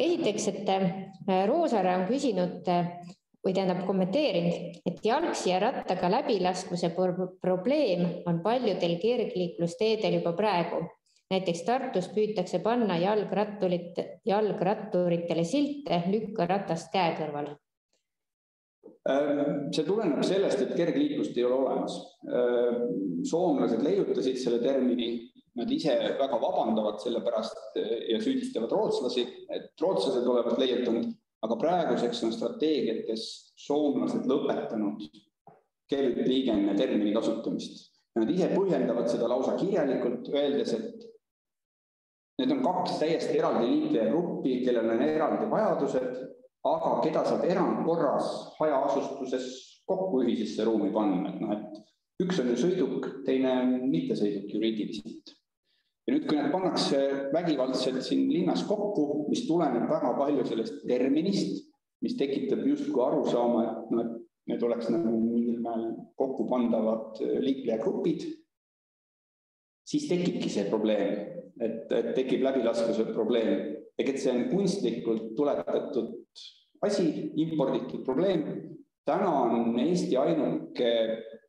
[SPEAKER 1] esiteks, et äh, Roosaare on küsinud või tähendab kommenteerinud, et jalgsi ja rattaga läbilaskmise probleem on paljudel kergliiklusteedel juba praegu. näiteks Tartus püütakse panna jalgratturit, jalgratturitele silte lükka ratast käe kõrval.
[SPEAKER 2] Ehm, see tuleneb sellest, et kergliiklust ei ole olemas. Ehm, soomlased leiutasid selle termini, nad ise väga vabandavad selle pärast ja süüdistavad rootslasi, et rootslased olevat leiutanud aga praeguseks on strateegiates soomlased lõpetanud kergliigene termini kasutamist. Nad ise põhjendavad seda lausa kirjalikult, öeldes, et need on kaks täiesti eraldi liiklejagruppi, kellel on eraldi vajadused, aga keda saab erandkorras hajaasustuses kokku ühisesse ruumi panna, et noh, et üks on ju sõiduk, teine on mittesõiduk juriidiliselt ja nüüd, kui need pannakse vägivaldselt siin linnas kokku, mis tuleneb väga palju sellest terminist, mis tekitab justkui arusaama, et noh, et need oleks nagu mingil määral kokku pandavad liiklejagrupid, siis tekibki see probleem, et, et tekib läbilaskuse probleem. ehk et see on kunstlikult tuletatud asi, imporditud probleem. täna on Eesti ainuke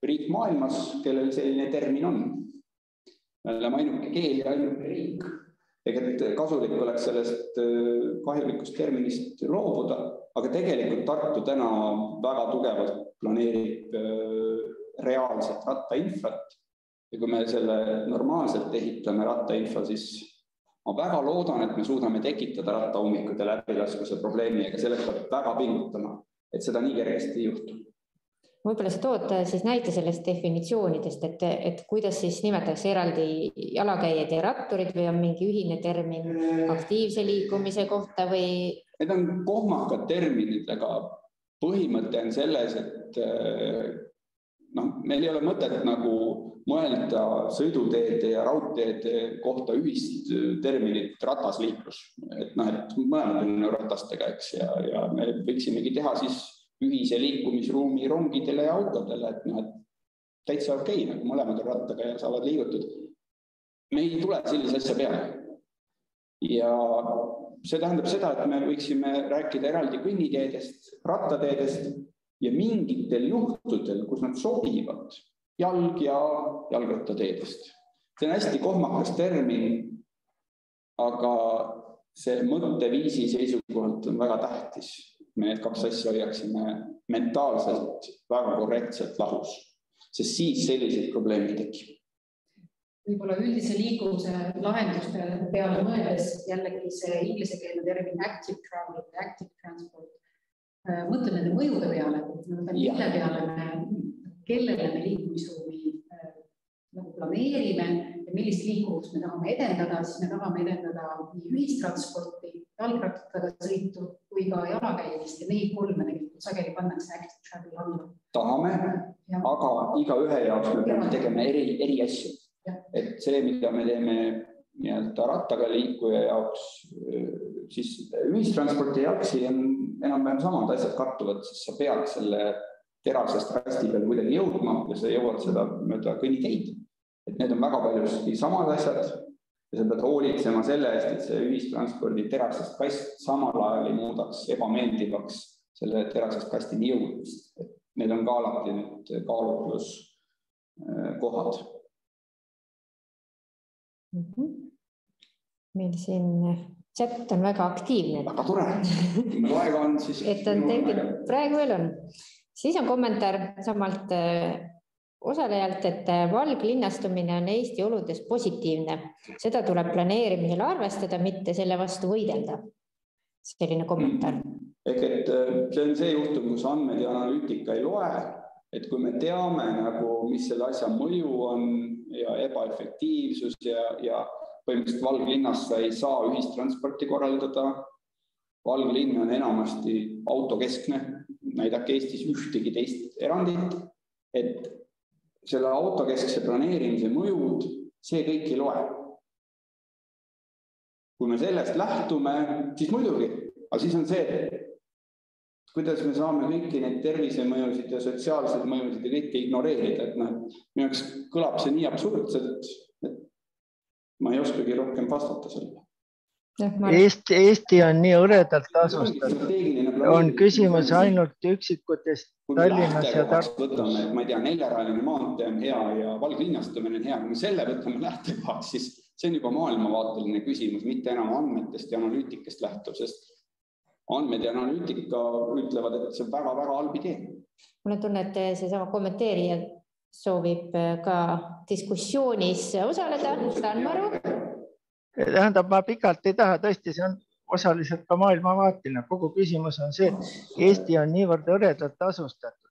[SPEAKER 2] riik maailmas, kellel selline termin on me oleme ainuke keel ja ainuke riik. tegelikult kasulik oleks sellest äh, kahjulikust terminist loobuda, aga tegelikult Tartu täna väga tugevalt planeerib äh, reaalset rattainfrat. ja kui me selle normaalselt ehitame rattainfra, siis ma väga loodan, et me suudame tekitada rattaummikude läbilaskuse probleemi, aga selleks peab väga pingutama, et seda nii kergesti ei juhtu
[SPEAKER 1] võib-olla sa tood siis näite sellest definitsioonidest, et, et kuidas siis nimetatakse eraldi jalakäijad ja ratturid või on mingi ühine termin aktiivse liikumise kohta või?
[SPEAKER 2] Need on kohmakad terminid, aga põhimõte on selles, et äh, noh, meil ei ole mõtet nagu mõelda sõiduteede ja raudteede kohta ühist terminit ratasliiklus, et noh, et mõlemad on ratastega, eks, ja, ja me võiksimegi teha siis ühise liikumisruumi rongidele ja autodele, et noh, et täitsa okei okay,, nagu mõlemad on rattaga ja saavad liigutud. me ei tule sellise asja peale. ja see tähendab seda, et me võiksime rääkida eraldi kõnniteedest, rattateedest ja mingitel juhtudel, kus nad sobivad, jalg- ja jalgrattateedest. see on hästi kohmakas termin. aga see mõtteviisi seisukohalt on väga tähtis me need kaks asja hoiaksime mentaalselt väga korrektselt lahus, sest siis selliseid probleeme ei teki.
[SPEAKER 4] võib-olla üldise liikuvuse lahenduste peale mõeldes jällegi see inglisekeelne termin active travel active transport, äh, mõtle nende mõjude peale, mille peale me, kellele me liikumisruumi äh, nagu planeerime ja millist liikuvust me tahame edendada, siis me tahame edendada nii ühistransporti, jalgrattaga sõitu kui ka jalakäimist ja neid kolme tegelikult sageli pannakse active travel alla.
[SPEAKER 2] tahame, aga igaühe jaoks me peame tegema eri, eri asju. et see, mida me teeme nii-öelda rattaga liikuja jaoks, siis ühistranspordi jaoks on enam-vähem samad asjad kattuvad, sest sa pead selle terasest kasti peal kuidagi jõudma ja sa jõuad seda mööda kõnniteid. et need on väga paljuski samad asjad ja sa pead hoolitsema selle eest, et see ühistranspordi terasest kast samal ajal ei muudaks ebameeldivaks selle terasest kastini jõudmist. et need on ka alati need kaalutluskohad
[SPEAKER 1] mm. -hmm. meil siin chat on väga aktiivne.
[SPEAKER 2] väga tore, kui meil aega on, siis
[SPEAKER 1] et on tekkinud, praegu veel on siis on kommentaar samalt äh, osalejalt, et äh, valglinnastumine on Eesti oludes positiivne, seda tuleb planeerimisel arvestada, mitte selle vastu võidelda. selline kommentaar.
[SPEAKER 2] ehk et see on see juhtum, kus andmed ja analüütika ei loe, et kui me teame nagu, mis selle asja mõju on ja ebaefektiivsus ja, ja põhimõtteliselt valglinnas sa ei saa ühistransporti korraldada. valglinn on enamasti autokeskne, näidake Eestis ühtegi teist erandit, et selle autokeskse planeerimise mõjud, see kõik ei loe. kui me sellest lähtume, siis muidugi, aga siis on see, kuidas me saame kõiki neid tervisemõjusid ja sotsiaalseid mõjusid ja kõike ignoreerida, et noh, minu jaoks kõlab see nii absurdselt, et ma ei oskagi rohkem vastata sellele.
[SPEAKER 5] Eesti, Eesti on nii hõredalt tasustatud, on küsimus ainult üksikutest Tallinnas ja Tartus.
[SPEAKER 2] võtame, ma ei tea, neljarajaline maantee on hea ja valglinnastumine on hea, kui me selle võtame lähtekohaks, siis see on juba maailmavaateline küsimus, mitte enam andmetest ja analüütikast lähtuv, sest andmed ja analüütika ütlevad, et see on väga-väga halb idee.
[SPEAKER 1] mul on tunne, et seesama kommenteerija soovib ka diskussioonis osaleda, saan ma aru?
[SPEAKER 5] tähendab, ma pikalt ei taha, tõesti, see on osaliselt ka maailmavaateline, kogu küsimus on see, et Eesti on niivõrd hõredalt tasustatud,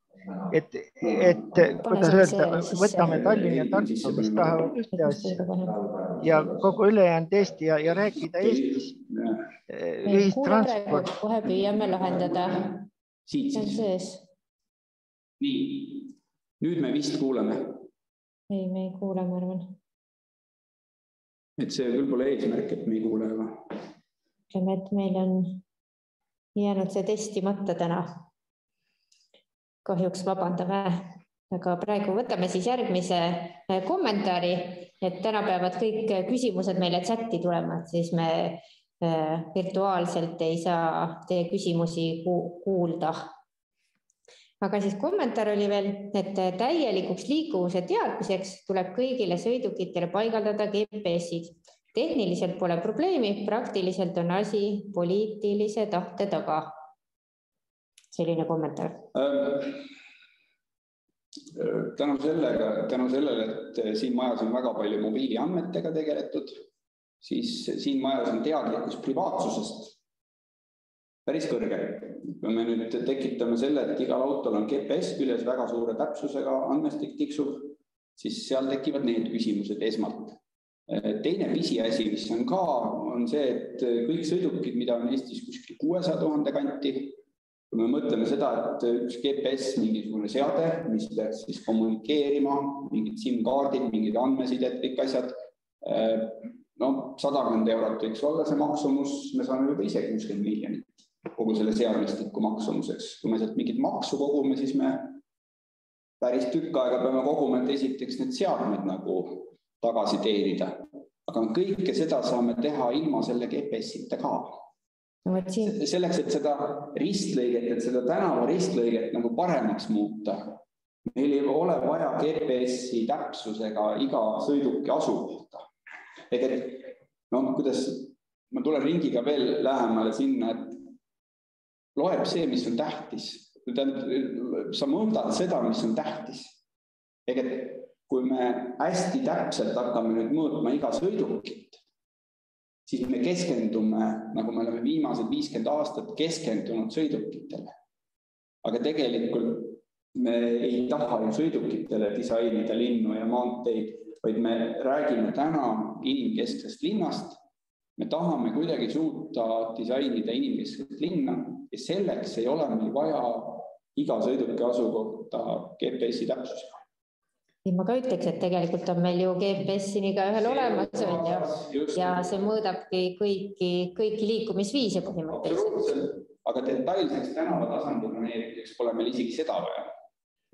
[SPEAKER 5] et, et kuidas öelda, võtame Tallinna ja Tartu, mis tahavad ühte asja ja kogu ülejäänud Eesti ja, ja rääkida Eestis. ühistransport.
[SPEAKER 1] kohe püüame lahendada.
[SPEAKER 2] siit siis. nii, nüüd me vist kuuleme.
[SPEAKER 1] ei, me ei kuule, ma arvan
[SPEAKER 2] et see küll pole eesmärk, et me ei kuule, aga.
[SPEAKER 1] Ütleme, et meil on jäänud see testimata täna. kahjuks vabandame, aga praegu võtame siis järgmise äh, kommentaari, et täna peavad kõik küsimused meile chati tulema, et siis me äh, virtuaalselt ei saa teie küsimusi kuulda aga siis kommentaar oli veel, et täielikuks liikuvuse teadmiseks tuleb kõigile sõidukitele paigaldada GPS-id. Tehniliselt pole probleemi, praktiliselt on asi poliitilise tahte taga. selline kommentaar ähm,.
[SPEAKER 2] tänu sellega, tänu sellele, et siin majas on väga palju mobiiliandmetega tegeletud, siis siin majas on teadlikkus privaatsusest päris kõrge. kui me nüüd tekitame selle, et igal autol on GPS küljes väga suure täpsusega andmestik tiksub, siis seal tekivad need küsimused esmalt. Teine pisiasi, mis on ka, on see, et kõik sõidukid, mida on Eestis kuskil kuuesaja tuhande kanti, kui me mõtleme seda, et üks GPS, mingisugune seade, mis peaks siis kommunikeerima, mingid SIM-kaardid, mingid andmesided, kõik asjad, no sadakümmend eurot võiks olla see maksumus, me saame juba ise kuuskümmend miljonit kogu selle seadmestiku maksumuseks. kui me sealt mingit maksu kogume, siis me päris tükk aega peame koguma, et esiteks need seadmed nagu tagasi teenida. aga kõike seda saame teha ilma selle GPS-ita ka no,. Siin... selleks, et seda ristlõiget, et seda tänava ristlõiget nagu paremaks muuta, meil ei ole vaja GPS-i täpsusega iga sõiduki asukohta. ehk et noh, kuidas ma tulen ringiga veel lähemale sinna, et loeb see, mis on tähtis. tähendab, sa mõõdad seda, mis on tähtis. ehk et kui me hästi täpselt hakkame nüüd mõõtma iga sõidukit, siis me keskendume, nagu me oleme viimased viiskümmend aastat keskendunud sõidukitele. aga tegelikult me ei taha ju sõidukitele disainida linnu ja maanteid, vaid me räägime täna inimkesksest linnast. me tahame kuidagi suuta disainida inimkeskset linna ja selleks ei ole meil vaja iga sõiduki asukohta GPS-i täpsusega.
[SPEAKER 1] Ei, ma ka ütleks, et tegelikult on meil ju GPS siin igaühel olemas on ju ja see mõõdabki kõiki, kõiki liikumisviise põhimõtteliselt.
[SPEAKER 2] aga detailseks tänavatasandi planeerimiseks pole meil isegi seda vaja.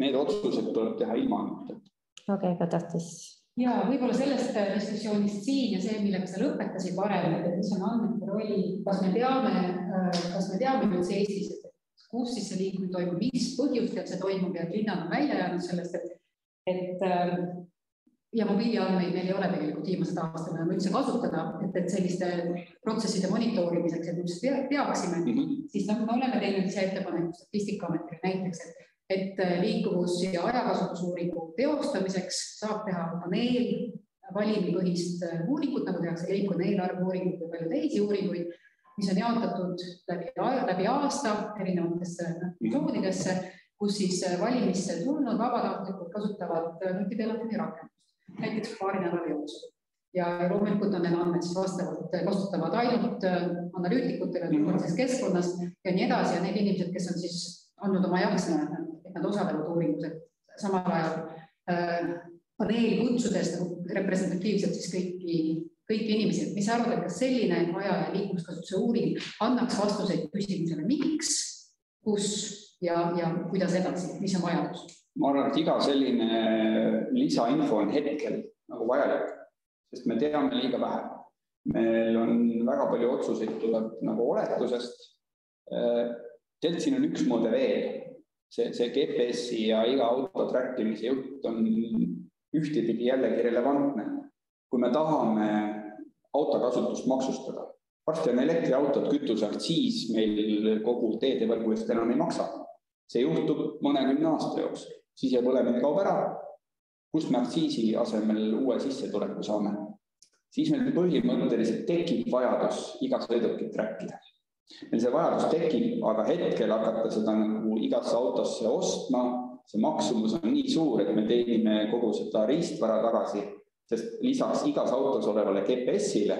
[SPEAKER 2] Need otsused tuleb teha ilma andmeteta.
[SPEAKER 1] okei okay,, aga tahtis
[SPEAKER 4] ja võib-olla sellest äh, diskussioonist siin ja see, millega sa lõpetasid varem, et mis on andmete roll, kas me teame, äh, kas me teame üldse Eestis, et kus siis see liikumine toimub, mis põhjustel see toimub ja et linnad on välja jäänud sellest, et, et äh, ja mobiiliandmeid meil ei ole tegelikult viimased aastad enam üldse kasutada, et, et selliste protsesside monitoorimiseks, et me just teaksime mm, -hmm. siis noh, me oleme teinud ise ettepaneku Statistikaametile näiteks, et et liikuvus- ja ajakasutusuuringu teostamiseks saab teha paneel valimipõhist uuringut, nagu tehakse leibkonna eelarveuuringut ja palju teisi uuringuid, mis on jaotatud läbi, läbi aasta erinevatesse episoodidesse, kus siis valimisse tulnud vabatahtlikud kasutavad nutitelefoni rakendust, näiteks paari nädala jooksul. Ja loomulikult on need andmed siis vastavalt kasutavad ainult analüütikutele turvalises keskkonnas ja nii edasi. Ja need inimesed, kes on siis andnud oma jakse, et nad osalevad uuringus, et samal ajal äh, paneeli kutsudes nagu representatiivselt siis kõiki, kõiki inimesi, et mis sa arvad, et kas selline aja ja liikluskasutuse uuring annaks vastuseid küsimusele, miks, kus ja, ja kuidas edasi, mis on vajadus?
[SPEAKER 2] ma arvan, et iga selline lisainfo on hetkel nagu vajalik sest me teame liiga vähe. meil on väga palju otsuseid tuleb nagu oletusest. Tegelikult siin on üks moodi veel, see, see GPS-i ja iga auto track imise jutt on ühtepidi jällegi relevantne. kui me tahame autokasutust maksustada, varsti on elektriautod kütuseaktsiis meil kogu teedevõrgu eest enam ei maksa. See juhtub mõnekümne aasta jooksul, sisepõlemine kaob ära. Kust me aktsiisi asemel uue sissetuleku saame, siis meil põhimõtteliselt tekib vajadus iga sõidukit track ida. meil see vajadus tekib, aga hetkel hakata seda nagu igasse autosse ostma, see maksumus on nii suur, et me teenime kogu seda riistvara tagasi, sest lisaks igas autos olevale GPS-ile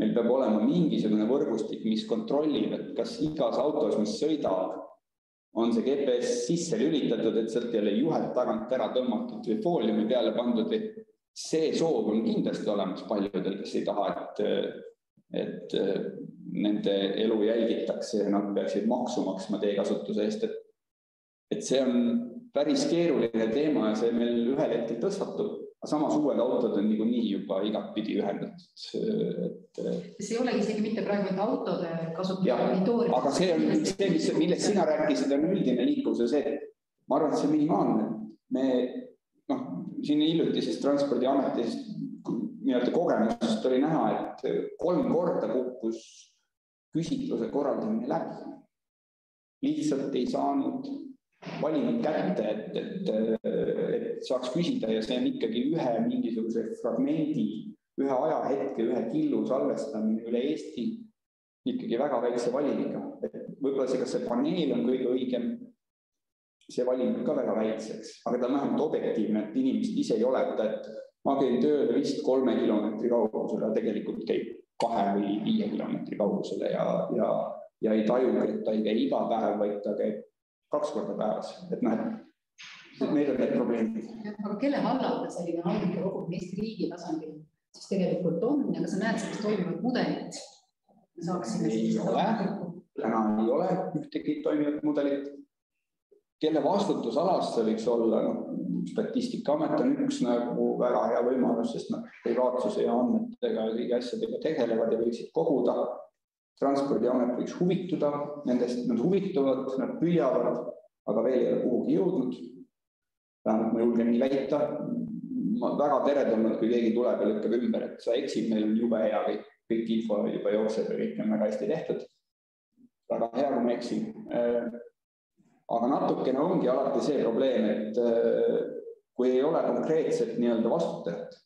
[SPEAKER 2] meil peab olema mingisugune võrgustik, mis kontrollib, et kas igas autos, mis sõidab, on see GPS sisse lülitatud, et sealt ei ole juhet tagant ära tõmmatud või fooliumi peale pandud see soov on kindlasti olemas paljudel, kes ei taha, et, et nende elu jälgitakse ja nad peaksid maksu maksma teekasutuse eest, et, et see on päris keeruline teema ja see meil ühel hetkel tõstatub samas uued autod on niikuinii juba igatpidi ühendatud,
[SPEAKER 4] et. see ei ole isegi mitte praegu ainult autode kasutamine.
[SPEAKER 2] aga see on see, mis, millest sina rääkisid, on üldine liikuvus ja see, ma arvan, et see minimaalne, me noh, siin hiljutisest Transpordiametis nii-öelda kogemusest oli näha, et kolm korda kukkus küsitluse korraldamine läbi. lihtsalt ei saanud valimid kätte, et, et, et saaks küsida ja see on ikkagi ühe mingisuguse fragmendi, ühe ajahetke, ühe killu salvestamine üle Eesti ikkagi väga väikse valimiga, võib-olla see, kas see paneel on kõige õigem, see valim ka väga väikseks, aga ta on vähemalt objektiivne, et inimesed ise ei oleta, et ma käin tööle vist kolme kilomeetri kaugusele, tegelikult käib kahe või viie kilomeetri kaugusele ja, ja, ja ei tajugi, et ta ei käi iga päev, vaid ta käib kaks korda päevas, et noh, et need on need probleemid.
[SPEAKER 4] aga kelle hallata selline andmete kogumine Eesti riigi tasandil siis tegelikult on ja kas sa näed sellist toimivat mudelit?
[SPEAKER 2] ei ole, täna ei ole ühtegi toimivat mudelit. kelle vastutusalas see võiks olla, noh, Statistikaamet on üks nagu väga hea võimalus, sest nad privaatsuse ja andmetega ja kõigi asjadega tegelevad ja võiksid koguda transpordiamet võiks huvituda nendest, nad huvituvad, nad püüavad, aga veel ei ole kuhugi jõudnud. vähemalt ma julgen nii väita. ma väga teretulnud, kui keegi tuleb ja lükkab ümber, et sa eksid, meil on jube hea, kõik, kõik info juba jookseb ja kõik on väga hästi tehtud. väga hea, kui ma eksin. aga natukene ongi alati see probleem, et kui ei ole konkreetset nii-öelda vastutajat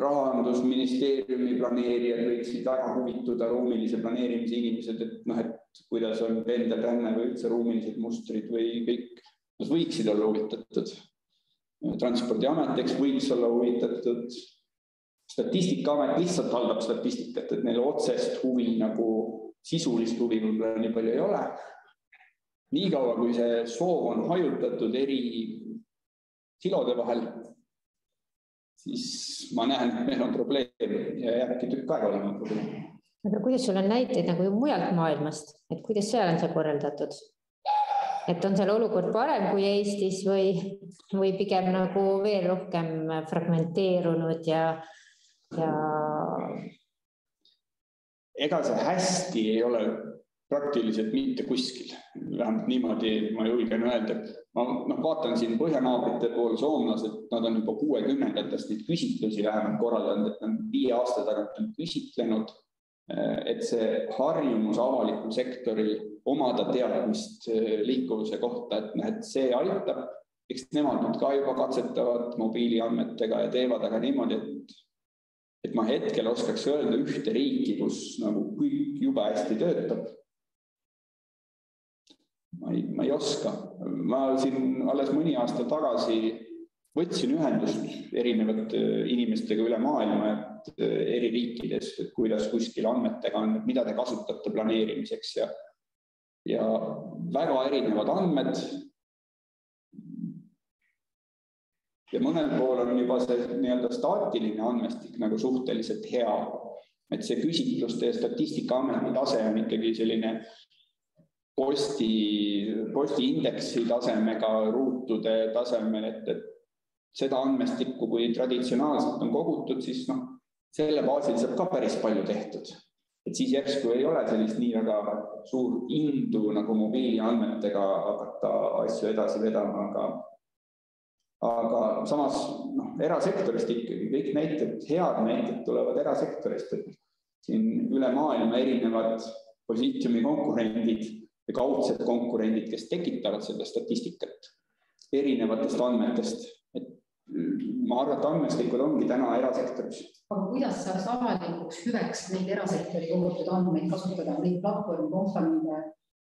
[SPEAKER 2] rahandusministeeriumi planeerijad võiksid väga huvituda, ruumilise planeerimise inimesed, et noh, et kuidas on pendelränne või üldse ruumilised mustrid või kõik, nad võiksid olla huvitatud. transpordiamet, eks võiks olla huvitatud. statistikaamet lihtsalt haldab statistikat, et neil otsest huvi nagu, sisulist huvi võib-olla nii palju ei ole. niikaua, kui see soov on hajutatud eri silode vahel siis ma näen, et meil on probleem ja jääbki tükk aega olema probleem.
[SPEAKER 1] aga kuidas sul on näiteid nagu mujalt maailmast, et kuidas seal on see korraldatud? et on seal olukord parem kui Eestis või, või pigem nagu veel rohkem fragmenteerunud ja, ja?
[SPEAKER 2] ega see hästi ei ole praktiliselt mitte kuskil, vähemalt niimoodi ma julgen öelda, et ma noh, vaatan siin põhjanaabrite pool, soomlased, nad on juba kuuekümnendatest neid küsitlusi vähemalt korraldanud, et nad viie aasta tagant on küsitlenud et see harjumus avalikul sektoril omada teadmist liikuvuse kohta, et noh, et see aitab, eks nemad nüüd ka juba katsetavad mobiiliandmetega ja teevad, aga niimoodi, et et ma hetkel oskaks öelda ühte riiki, kus nagu kõik jube hästi töötab. Ma ei, ma ei oska, ma siin alles mõni aasta tagasi võtsin ühendust erinevate inimestega üle maailma, et eh, eri riikides, et kuidas kuskil andmetega on, mida te kasutate planeerimiseks ja ja väga erinevad andmed. ja mõnel pool on juba see nii-öelda staatiline andmestik nagu suhteliselt hea, et see küsitluste ja Statistikaameti tase on ikkagi selline posti, postiindeksi tasemega ruutude tasemel, et, et seda andmestikku, kui traditsionaalselt on kogutud, siis noh, selle baasil saab ka päris palju tehtud. et siis järsku ei ole sellist nii väga suurt indu nagu mobiiliandmetega hakata asju edasi vedama, aga aga samas noh, erasektorist ikkagi kõik näited, head näited tulevad erasektorist, et siin üle maailma erinevad Positiumi konkurendid ja kaudsed konkurendid, kes tekitavad seda statistikat erinevatest andmetest. Ma arvan, et andmestikud ongi täna erasektoris.
[SPEAKER 4] aga kuidas saaks avalikuks hüveks neid erasektori kogutud andmeid kasutada, neid platvormikompaniide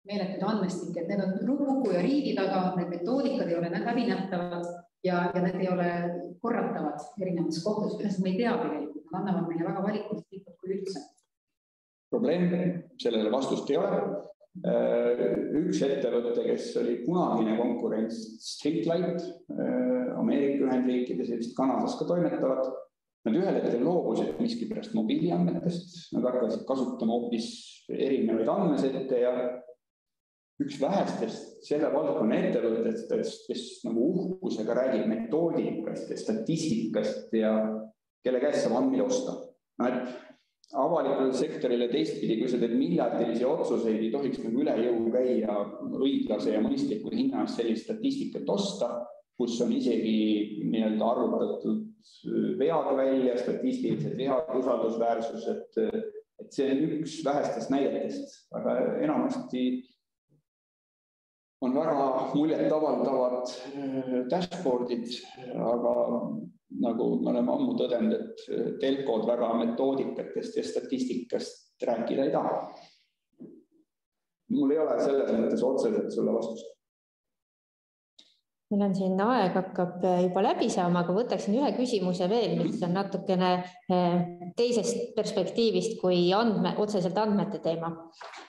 [SPEAKER 4] meeletuid andmestikke, et need on Ruku ja riigi taga, need metoodikad ei ole läbinähtavad ja, ja need ei ole korratavad erinevates kohtades, ühesõnaga me ei tea tegelikult, nad annavad meile väga valikulist infot, kui üldse.
[SPEAKER 2] probleem, sellele vastust ei ole üks ettevõte, kes oli kunagine konkurents, Streetlight äh, Ameerika Ühendriikides ja vist Kanadas ka toimetavad. Nad ühel hetkel loobusid miskipärast mobiiliandmetest, nad hakkasid kasutama hoopis erinevaid andmesette ja üks vähestest selle valdkonna ettevõtetest, kes nagu uhkusega räägib metoodikast ja statistikast ja kelle käest saab andmeid osta. no et avalikule sektorile teistpidi, kui sa teed miljardilisi otsuseid, ei tohiks nagu üle jõu käia õiglase ja mõistliku hinna eest sellist statistikat osta, kus on isegi nii-öelda arvutatud vead välja, statistilised vead, usaldusväärsus, et, et see on üks vähestest näidetest, aga enamasti on väga muljetavaldavad dashboard'id, aga nagu me oleme ammu tõdenud, et telkod väga metoodikatest ja statistikast rääkida ei taha. mul ei ole selles mõttes otseselt sulle vastust
[SPEAKER 1] meil on siin aeg hakkab juba läbi saama, aga võtaksin ühe küsimuse veel, mis on natukene eh, teisest perspektiivist kui andme, otseselt andmete teema.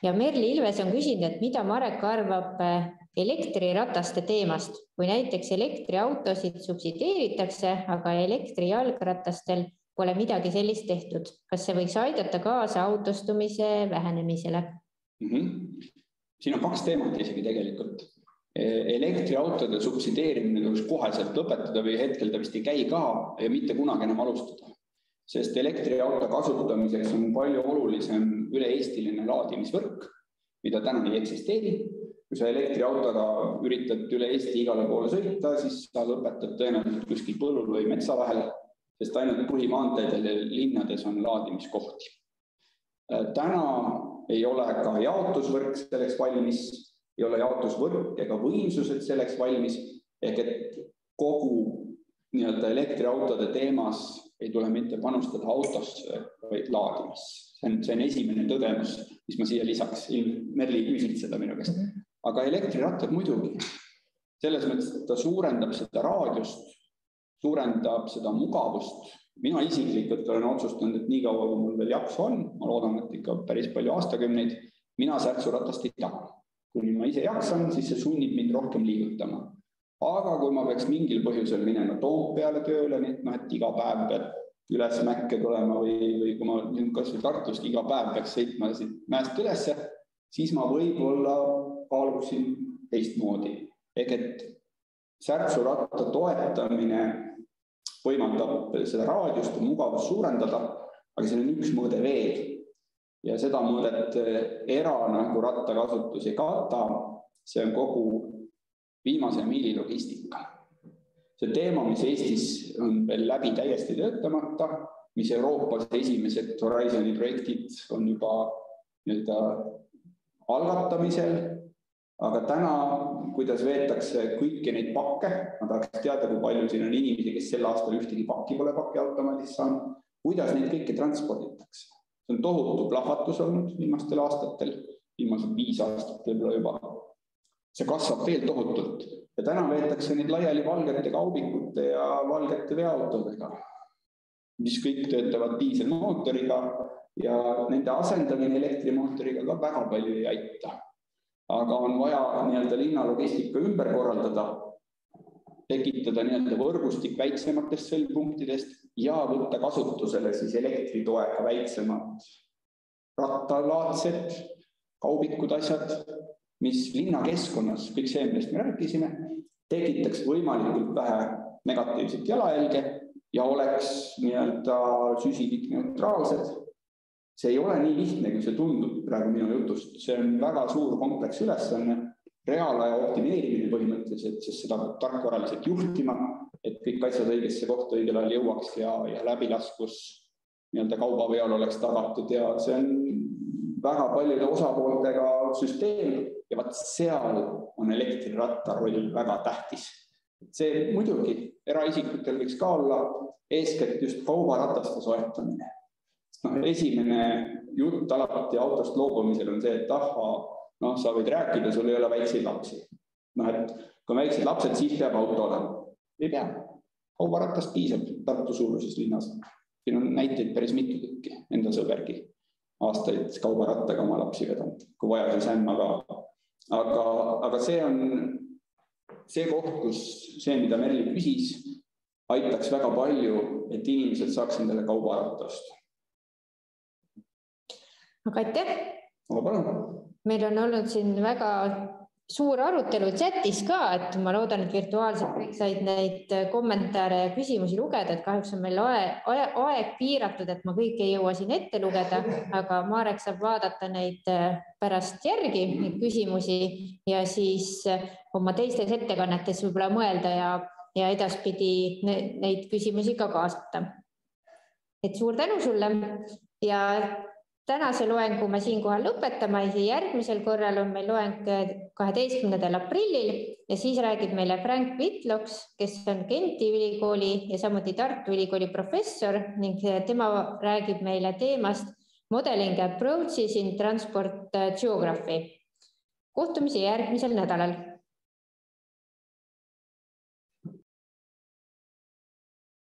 [SPEAKER 1] ja Merli Ilves on küsinud, et mida Marek arvab eh, elektrirataste teemast, kui näiteks elektriautosid subsideeritakse, aga elektrijalgrattastel pole midagi sellist tehtud. kas see võiks aidata kaasa autostumise vähenemisele
[SPEAKER 2] mm? -hmm. siin on kaks teemat isegi tegelikult. E, elektriautode subsideerimine tuleks koheselt lõpetada või hetkel ta vist ei käi ka ja mitte kunagi enam alustada. sest elektriauto kasutamiseks on palju olulisem üle-eestiline laadimisvõrk, mida täna ei eksisteeri kui sa elektriautoga üritad üle Eesti igale poole sõita, siis sa lõpetad tõenäoliselt kuskil põllul või metsa vahel, sest ainult põhimaanteedel ja linnades on laadimiskohti. Äh, täna ei ole ka jaotusvõrk selleks valmis, ei ole jaotusvõrk ega võimsused selleks valmis, ehk et kogu nii-öelda elektriautode teemas ei tule mitte panustada autosse, vaid laadimisse. see on, see on esimene tõdemus, mis ma siia lisaks, Merli küsid seda minu käest. -hmm aga elektrirattad muidugi, selles mõttes, et ta suurendab seda raadiust, suurendab seda mugavust. mina isiklikult olen otsustanud, et niikaua kui mul veel jaksu on, ma loodan, et ikka päris palju aastakümneid, mina särtsuratast ei taha. Kuni ma ise jaksan, siis see sunnib mind rohkem liigutama. aga kui ma peaks mingil põhjusel minema Toompeale tööle, noh, et iga päev peab üles mäkke tulema või, või kui ma nüüd kasvõi Tartust iga päev peaks sõitma siit mäest ülesse, siis ma võib-olla kaaluksin teistmoodi. ehk et särtsuratta toetamine võimaldab seda raadiust ja mugavust suurendada, aga siin on üks mõõde veel ja seda mõõdet era nagu rattakasutus ei kata, see on kogu viimase miili logistika. see teema, mis Eestis on veel läbi täiesti töötamata, mis Euroopas esimesed Horizoni projektid on juba nii-öelda algatamisel. aga täna, kuidas veetakse kõiki neid pakke, ma tahaks teada, kui palju siin on inimesi, kes sel aastal ühtegi pakki pole pakiautomaadist saanud, kuidas neid kõiki transporditakse. See on tohutu plahvatus olnud viimastel aastatel, viimased viis aastat võib-olla juba. see kasvab veel tohutult ja täna veetakse neid laiali valgete kaubikute ja valgete veoautodega, mis kõik töötavad diiselmootoriga ja nende asendamine elektrimootoriga ka väga palju ei aita. aga on vaja nii-öelda linnalogistika ümber korraldada, tekitada nii-öelda võrgustik väiksematest sõlmpunktidest ja võtta kasutusele siis elektritoega väiksemad rattalaadsed kaubikud, asjad, mis linnakeskkonnas, kõik see, millest me rääkisime, tekitaks võimalikult vähe negatiivset jalajälge ja oleks nii-öelda süsinikneutraalsed see ei ole nii lihtne, kui see tundub praegu minu jutust, see on väga suur kompleks ülesanne, reaalaja optimeerimine põhimõtteliselt, sest seda peab tarkvaraliselt juhtima, et kõik asjad õigesse kohta õigel ajal jõuaks ja, ja läbilaskus nii-öelda kaubaveol oleks tagatud. Ja see on väga paljude osapooltega süsteem. Ja vaat seal on elektriratta roll väga tähtis. see muidugi eraisikutel võiks ka olla eeskätt just kaubarataste soetamine. Noh, esimene jutt alati autost loobumisel on see, et ahhaa, noh, sa võid rääkida, sul ei ole väikseid lapsi. noh, et kui väiksed lapsed, siis peab auto olema. ei pea, kaubaratast piisab Tartu suuruses linnas. siin on näiteid päris mitu tükki, enda sõbergi aastaid kaubarattaga oma lapsi vedanud, kui vaja, siis ämmaga. aga, aga see on see koht, kus see, mida Merli küsis, aitaks väga palju, et inimesed saaks endale kaubaratta osta
[SPEAKER 1] aga aitäh.
[SPEAKER 2] aga palun.
[SPEAKER 1] Meil on olnud siin väga suur arutelu chatis ka, et ma loodan, et virtuaalselt kõik said neid kommentaare ja küsimusi lugeda, et kahjuks on meil aeg, aeg piiratud, et ma kõike ei jõua siin ette lugeda, aga Marek saab vaadata neid äh, pärast järgi, neid küsimusi ja siis äh, oma teistes ettekannetes võib-olla mõelda ja, ja edaspidi neid küsimusi ka kaasata. et suur tänu sulle ja tänase loengu me siinkohal lõpetame järgmisel korral on meil loeng kaheteistkümnendal aprillil ja siis räägib meile Frank Whitloks, kes on Genti ülikooli ja samuti Tartu Ülikooli professor ning tema räägib meile teemast modeling approaches in transport geography. kohtumise järgmisel nädalal